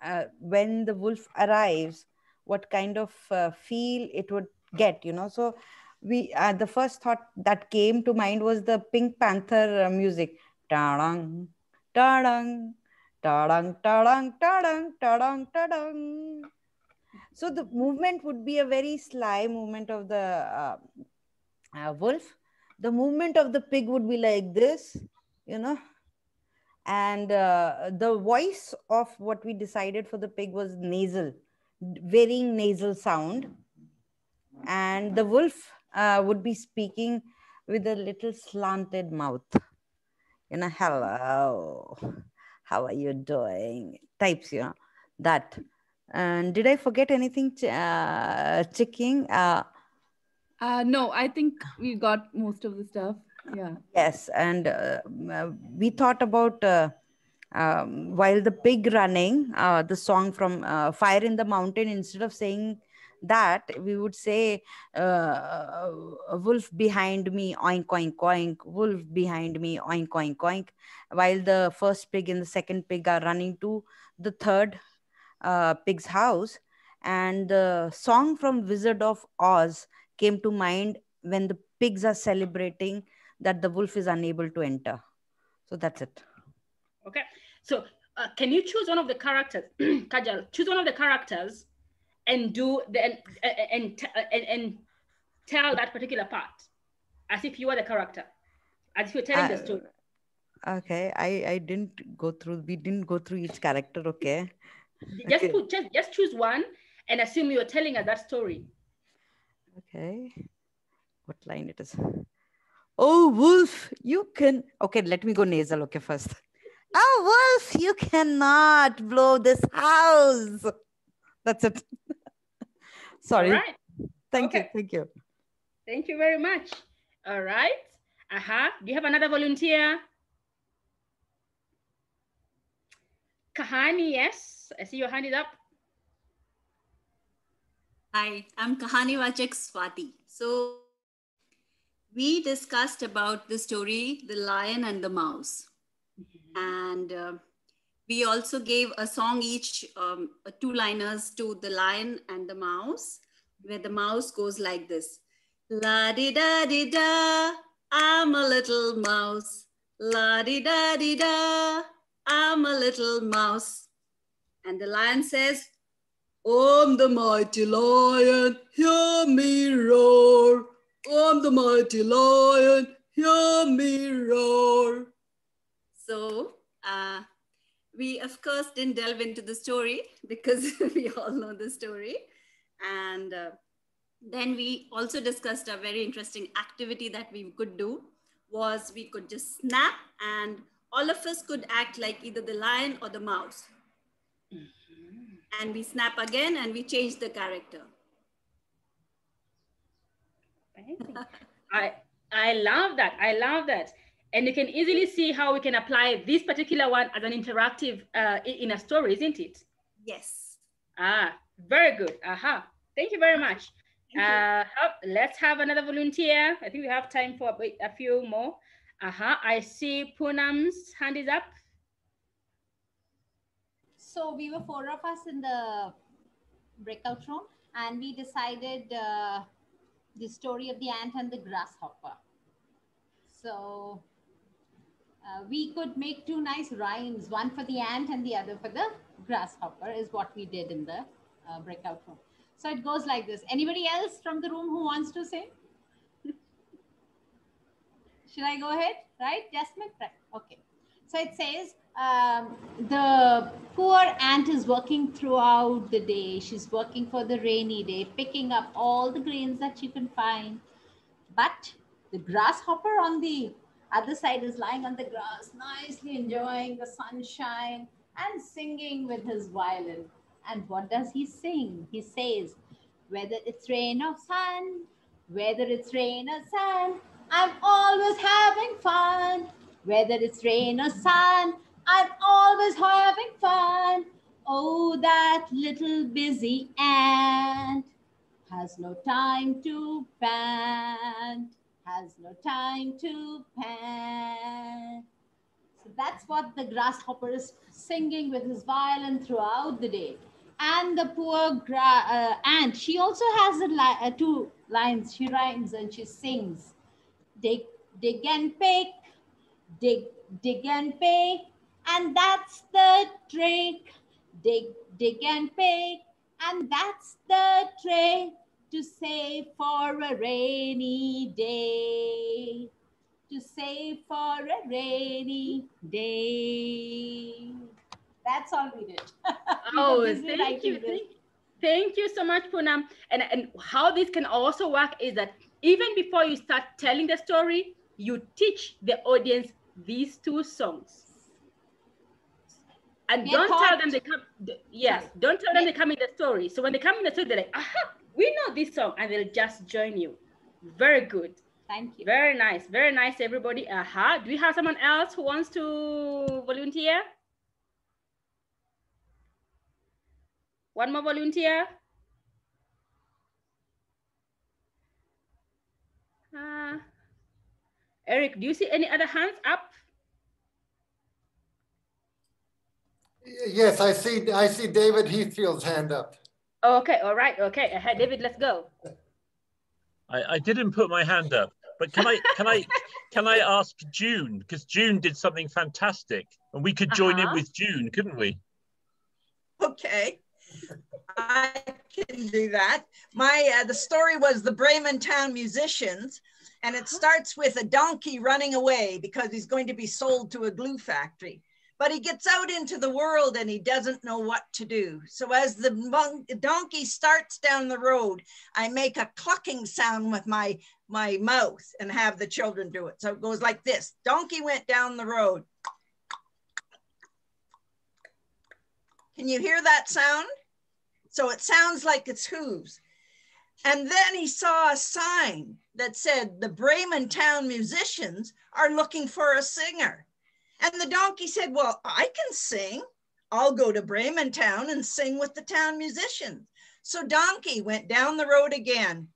uh, when the wolf arrives, what kind of uh, feel it would get, you know. So we uh, the first thought that came to mind was the Pink Panther music, ta-dang, ta-dang, ta-dang, ta-dang, ta-dang, ta-dang, ta-dang. So the movement would be a very sly movement of the uh, uh, wolf. The movement of the pig would be like this, you know. And uh, the voice of what we decided for the pig was nasal, varying nasal sound. And the wolf uh, would be speaking with a little slanted mouth, you know, hello, how are you doing? Types, you know, that. And did I forget anything, Ch- uh, Chicking? Uh, Uh, no, I think we got most of the stuff. Yeah. Yes, and uh, uh, we thought about uh, um, while the pig running, uh, the song from uh, Fire in the Mountain, instead of saying that, we would say, uh, wolf behind me, oink, oink, oink, wolf behind me, oink, oink, oink, while the first pig and the second pig are running to the third uh, pig's house. And the song from Wizard of Oz came to mind when the pigs are celebrating that the wolf is unable to enter. So that's it. Okay. So uh, can you choose one of the characters, [CLEARS THROAT] Kajal? Choose one of the characters and do the and and, and, and tell that particular part as if you were the character, as if you're telling the Uh, story. Okay, I I didn't go through. We didn't go through each character. Okay. [LAUGHS] Just okay. put just just choose one and assume you're telling us that story. Okay. What line it is? Oh, wolf, you can. Okay, let me go nasal. Okay, first. Oh, wolf, you cannot blow this house. That's it. [LAUGHS] Sorry. All right. Thank you. Thank you. Thank you very much. All right. Uh-huh. Do you have another volunteer? Kahani, yes. I see your hand is up. Hi, I'm Kahani Vachak Swati. So we discussed about the story, The Lion and the Mouse. And uh, we also gave a song each, um, two liners to The Lion and the Mouse, where the mouse goes like this. La di da di da, I'm a little mouse. La di da di da, I'm a little mouse. And the lion says, I'm the mighty lion, hear me roar. I'm the mighty lion, hear me roar. So, uh, we of course didn't delve into the story [LAUGHS] because [LAUGHS] we all know the story. And uh, then we also discussed a very interesting activity that we could do was we could just snap and all of us could act like either the lion or the mouse and we snap again and we change the character. I I love that. I love that. And you can easily see how we can apply this particular one as an interactive uh, in a story, isn't it? Yes. Ah, very good. Aha. Thank you very much. Uh, how- let's have another volunteer. I think we have time for a few more. Aha. I see Poonam's hand is up. So we were four of us in the breakout room and we decided uh, the story of the ant and the grasshopper. So uh, we could make two nice rhymes, one for the ant and the other for the grasshopper is what we did in the uh, breakout room. So it goes like this. Anybody else from the room who wants to say? Should I go ahead? Right, Jasmine? Right. Okay. So it says um, the poor ant is working throughout the day. She's working for the rainy day, picking up all the grains that she can find. But the grasshopper on the other side is lying on the grass, nicely enjoying the sunshine and singing with his violin. And what does he sing? He says, whether it's rain or sun, whether it's rain or sun, I'm always having fun. Whether it's rain or sun, I'm always having fun. Oh, that little busy ant has no time to pant, has no time to pant. So that's what the grasshopper is singing with his violin throughout the day. And the poor uh, ant, she also has a li- uh, two lines. She rhymes and she sings. Dig, dig and pick, dig, dig and pick, and that's the trick. Dig, dig and pick, and that's the trick to save for a rainy day. To save for a rainy day. That's all we did. [LAUGHS] Oh, thank you. Thank, thank you so much, Poonam. And, and how this can also work is that even before you start telling the story, you teach the audience these two songs. And don't tell them they come, yes, don't tell them they come in the story. So when they come in the story, they're like, aha, we know this song, and they'll just join you. Very good. Thank you. Very nice. Very nice, everybody. Aha. Do we have someone else who wants to volunteer? One more volunteer. Uh, Eric, do you see any other hands up? Yes, I see, I see David Heathfield's hand up. Okay, all right, okay. Uh, David, let's go. I, I didn't put my hand up, but can I can I can I ask June because June did something fantastic and we could join in Uh-huh. with June, couldn't we? Okay. I can do that. My uh, the story was the Bremen Town musicians, and it starts with a donkey running away because he's going to be sold to a glue factory. but he gets out into the world and he doesn't know what to do. So as the donkey starts down the road, I make a clucking sound with my, my mouth and have the children do it. So it goes like this. Donkey went down the road. Can you hear that sound? So it sounds like it's hooves. And then he saw a sign that said the Bremen town musicians are looking for a singer. And the donkey said, Well, I can sing. I'll go to Bremen town and sing with the town musicians. So Donkey went down the road again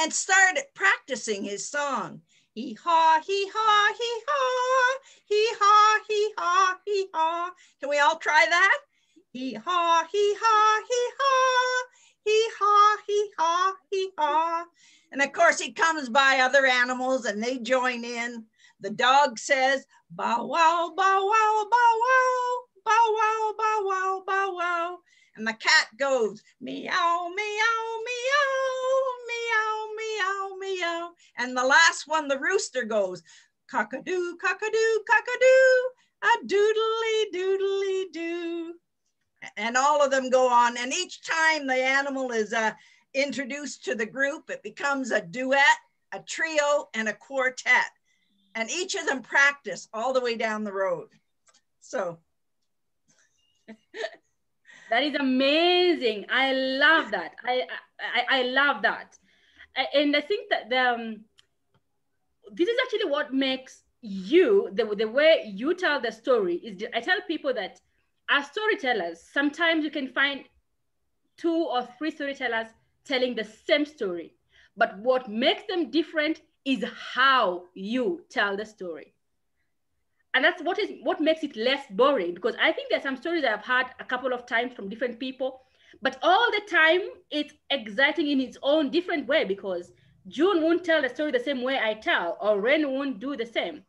and started practicing his song. Hee haw, hee haw, hee haw, hee haw, hee haw, hee haw. Can we all try that? Hee haw, hee haw, hee haw, hee haw, hee haw, hee haw. And of course, he comes by other animals and they join in. The dog says, bow wow, bow wow, bow wow, bow wow, bow wow, bow wow. And the cat goes, meow, meow, meow, meow, meow, meow. And the last one, the rooster goes, cockadoo, cockadoo, cockadoo, a doodly, doodly, doo. And all of them go on. And each time the animal is uh, introduced to the group, it becomes a duet, a trio, and a quartet and each of them practice all the way down the road. So. [LAUGHS] that is amazing. I love that. I, I, I love that. And I think that the, um, this is actually what makes you, the, the way you tell the story is I tell people that as storytellers, sometimes you can find two or three storytellers telling the same story. But what makes them different is how you tell the story. And that's what is what makes it less boring because I think there's some stories I've had a couple of times from different people, but all the time it's exciting in its own different way because June won't tell the story the same way I tell, or Ren won't do the same.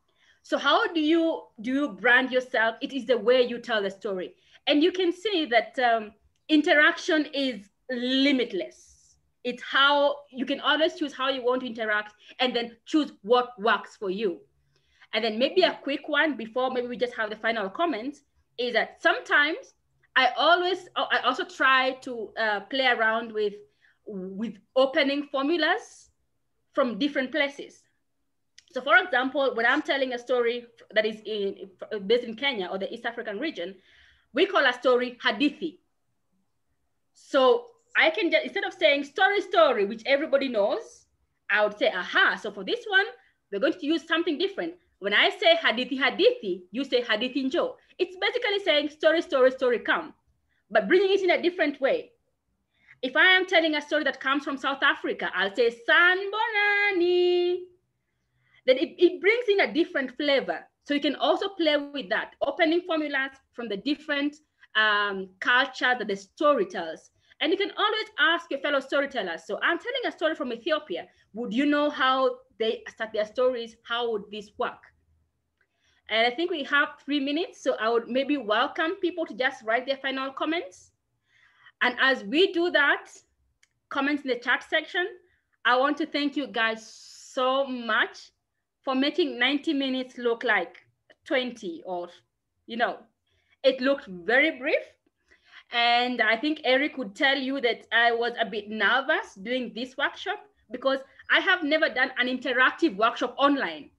So how do you do you brand yourself? It is the way you tell the story, and you can see that um, interaction is limitless it's how you can always choose how you want to interact and then choose what works for you. And then maybe a quick one before maybe we just have the final comments is that sometimes I always, oh, I also try to uh, play around with, with opening formulas from different places. So for example, when I'm telling a story that is in, based in Kenya or the East African region, we call a story hadithi. So I can just, instead of saying story, story, which everybody knows, I would say, aha. So for this one, we're going to use something different. When I say hadithi, hadithi, you say hadithi njo. It's basically saying story, story, story, come, but bringing it in a different way. If I am telling a story that comes from South Africa, I'll say Sanibonani. Then it, it brings in a different flavor. So you can also play with that, opening formulas from the different um, culture that the story tells. And you can always ask your fellow storytellers. So I'm telling a story from Ethiopia. Would you know how they start their stories? How would this work? And I think we have three minutes. So I would maybe welcome people to just write their final comments. And as we do that, comments in the chat section, I want to thank you guys so much for making 90 minutes look like 20 or, you know, it looked very brief, and I think Eric would tell you that I was a bit nervous doing this workshop because I have never done an interactive workshop online.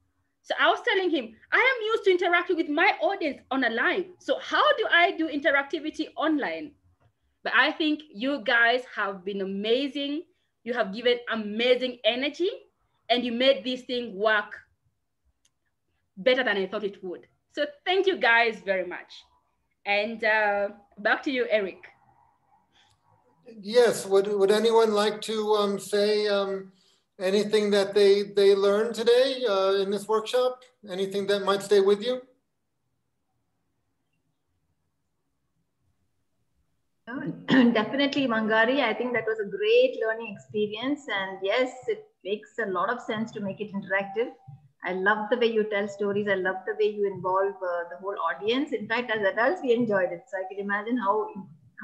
So I was telling him, I am used to interacting with my audience on a live. So how do I do interactivity online? But I think you guys have been amazing. You have given amazing energy and you made this thing work better than I thought it would. So thank you guys very much. And uh, back to you, Eric. Yes, would, would anyone like to um, say um, anything that they, they learned today uh, in this workshop? Anything that might stay with you? [CLEARS THROAT] Definitely, Wangari. I think that was a great learning experience. And yes, it makes a lot of sense to make it interactive. I love the way you tell stories. I love the way you involve uh, the whole audience. In fact, as adults, we enjoyed it. So I can imagine how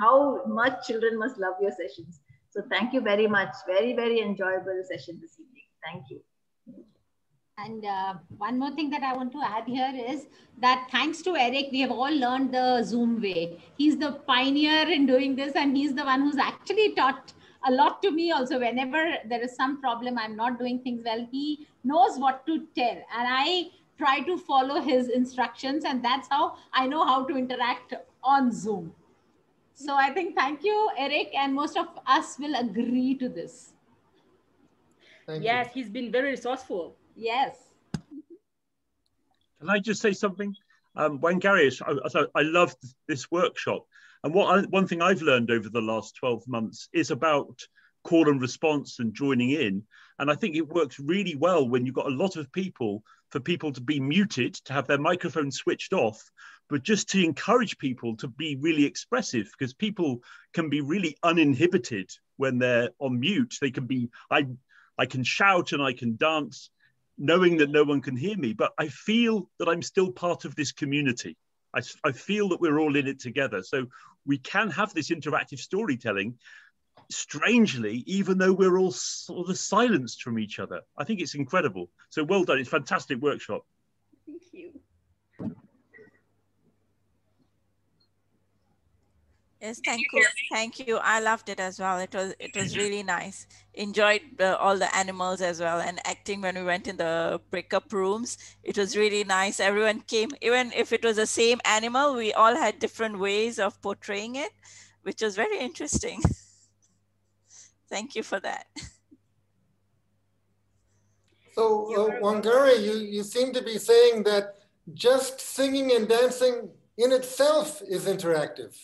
how much children must love your sessions. So thank you very much. Very, very enjoyable session this evening. Thank you. And uh, one more thing that I want to add here is that thanks to Eric, we have all learned the Zoom way. He's the pioneer in doing this, and he's the one who's actually taught a lot to me also. Whenever there is some problem, I'm not doing things well, he knows what to tell. And I try to follow his instructions, and that's how I know how to interact on Zoom. So I think thank you, Eric, and most of us will agree to this. Thank yes, he's been very resourceful. Yes. Can I just say something? Um, Wangari, I, I loved this workshop. And what I, one thing I've learned over the last 12 months is about call and response and joining in. And I think it works really well when you've got a lot of people for people to be muted, to have their microphone switched off, but just to encourage people to be really expressive because people can be really uninhibited when they're on mute. They can be, I, I can shout and I can dance knowing that no one can hear me, but I feel that I'm still part of this community. I, I feel that we're all in it together. So we can have this interactive storytelling strangely, even though we're all sort of silenced from each other. I think it's incredible. So well done. It's fantastic workshop. Thank you. Yes, thank you, thank you. I loved it as well. It was it was really nice. Enjoyed uh, all the animals as well and acting when we went in the breakup rooms. It was really nice. Everyone came, even if it was the same animal, we all had different ways of portraying it, which was very interesting. [LAUGHS] thank you for that. So uh, Wangari, you, you seem to be saying that just singing and dancing in itself is interactive.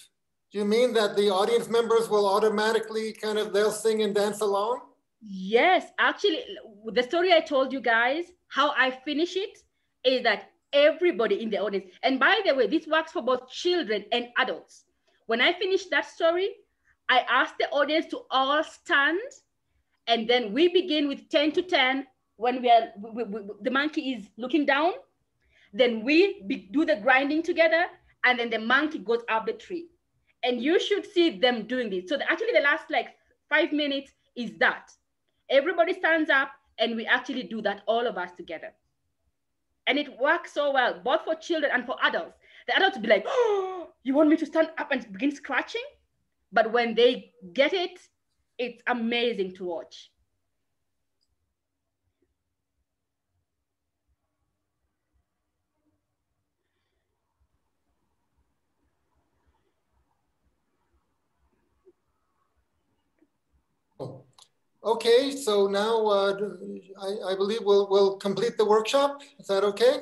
Do you mean that the audience members will automatically kind of, they'll sing and dance along? Yes, actually, the story I told you guys, how I finish it is that everybody in the audience, and by the way, this works for both children and adults. When I finish that story, I ask the audience to all stand, and then we begin with 10 to 10 when we are, we, we, the monkey is looking down. Then we be, do the grinding together, and then the monkey goes up the tree and you should see them doing this. So the, actually the last like five minutes is that. Everybody stands up and we actually do that, all of us together. And it works so well, both for children and for adults. The adults be like, oh, [GASPS] you want me to stand up and begin scratching? But when they get it, it's amazing to watch. Okay, so now uh, I, I, believe we'll, we'll complete the workshop. Is that okay?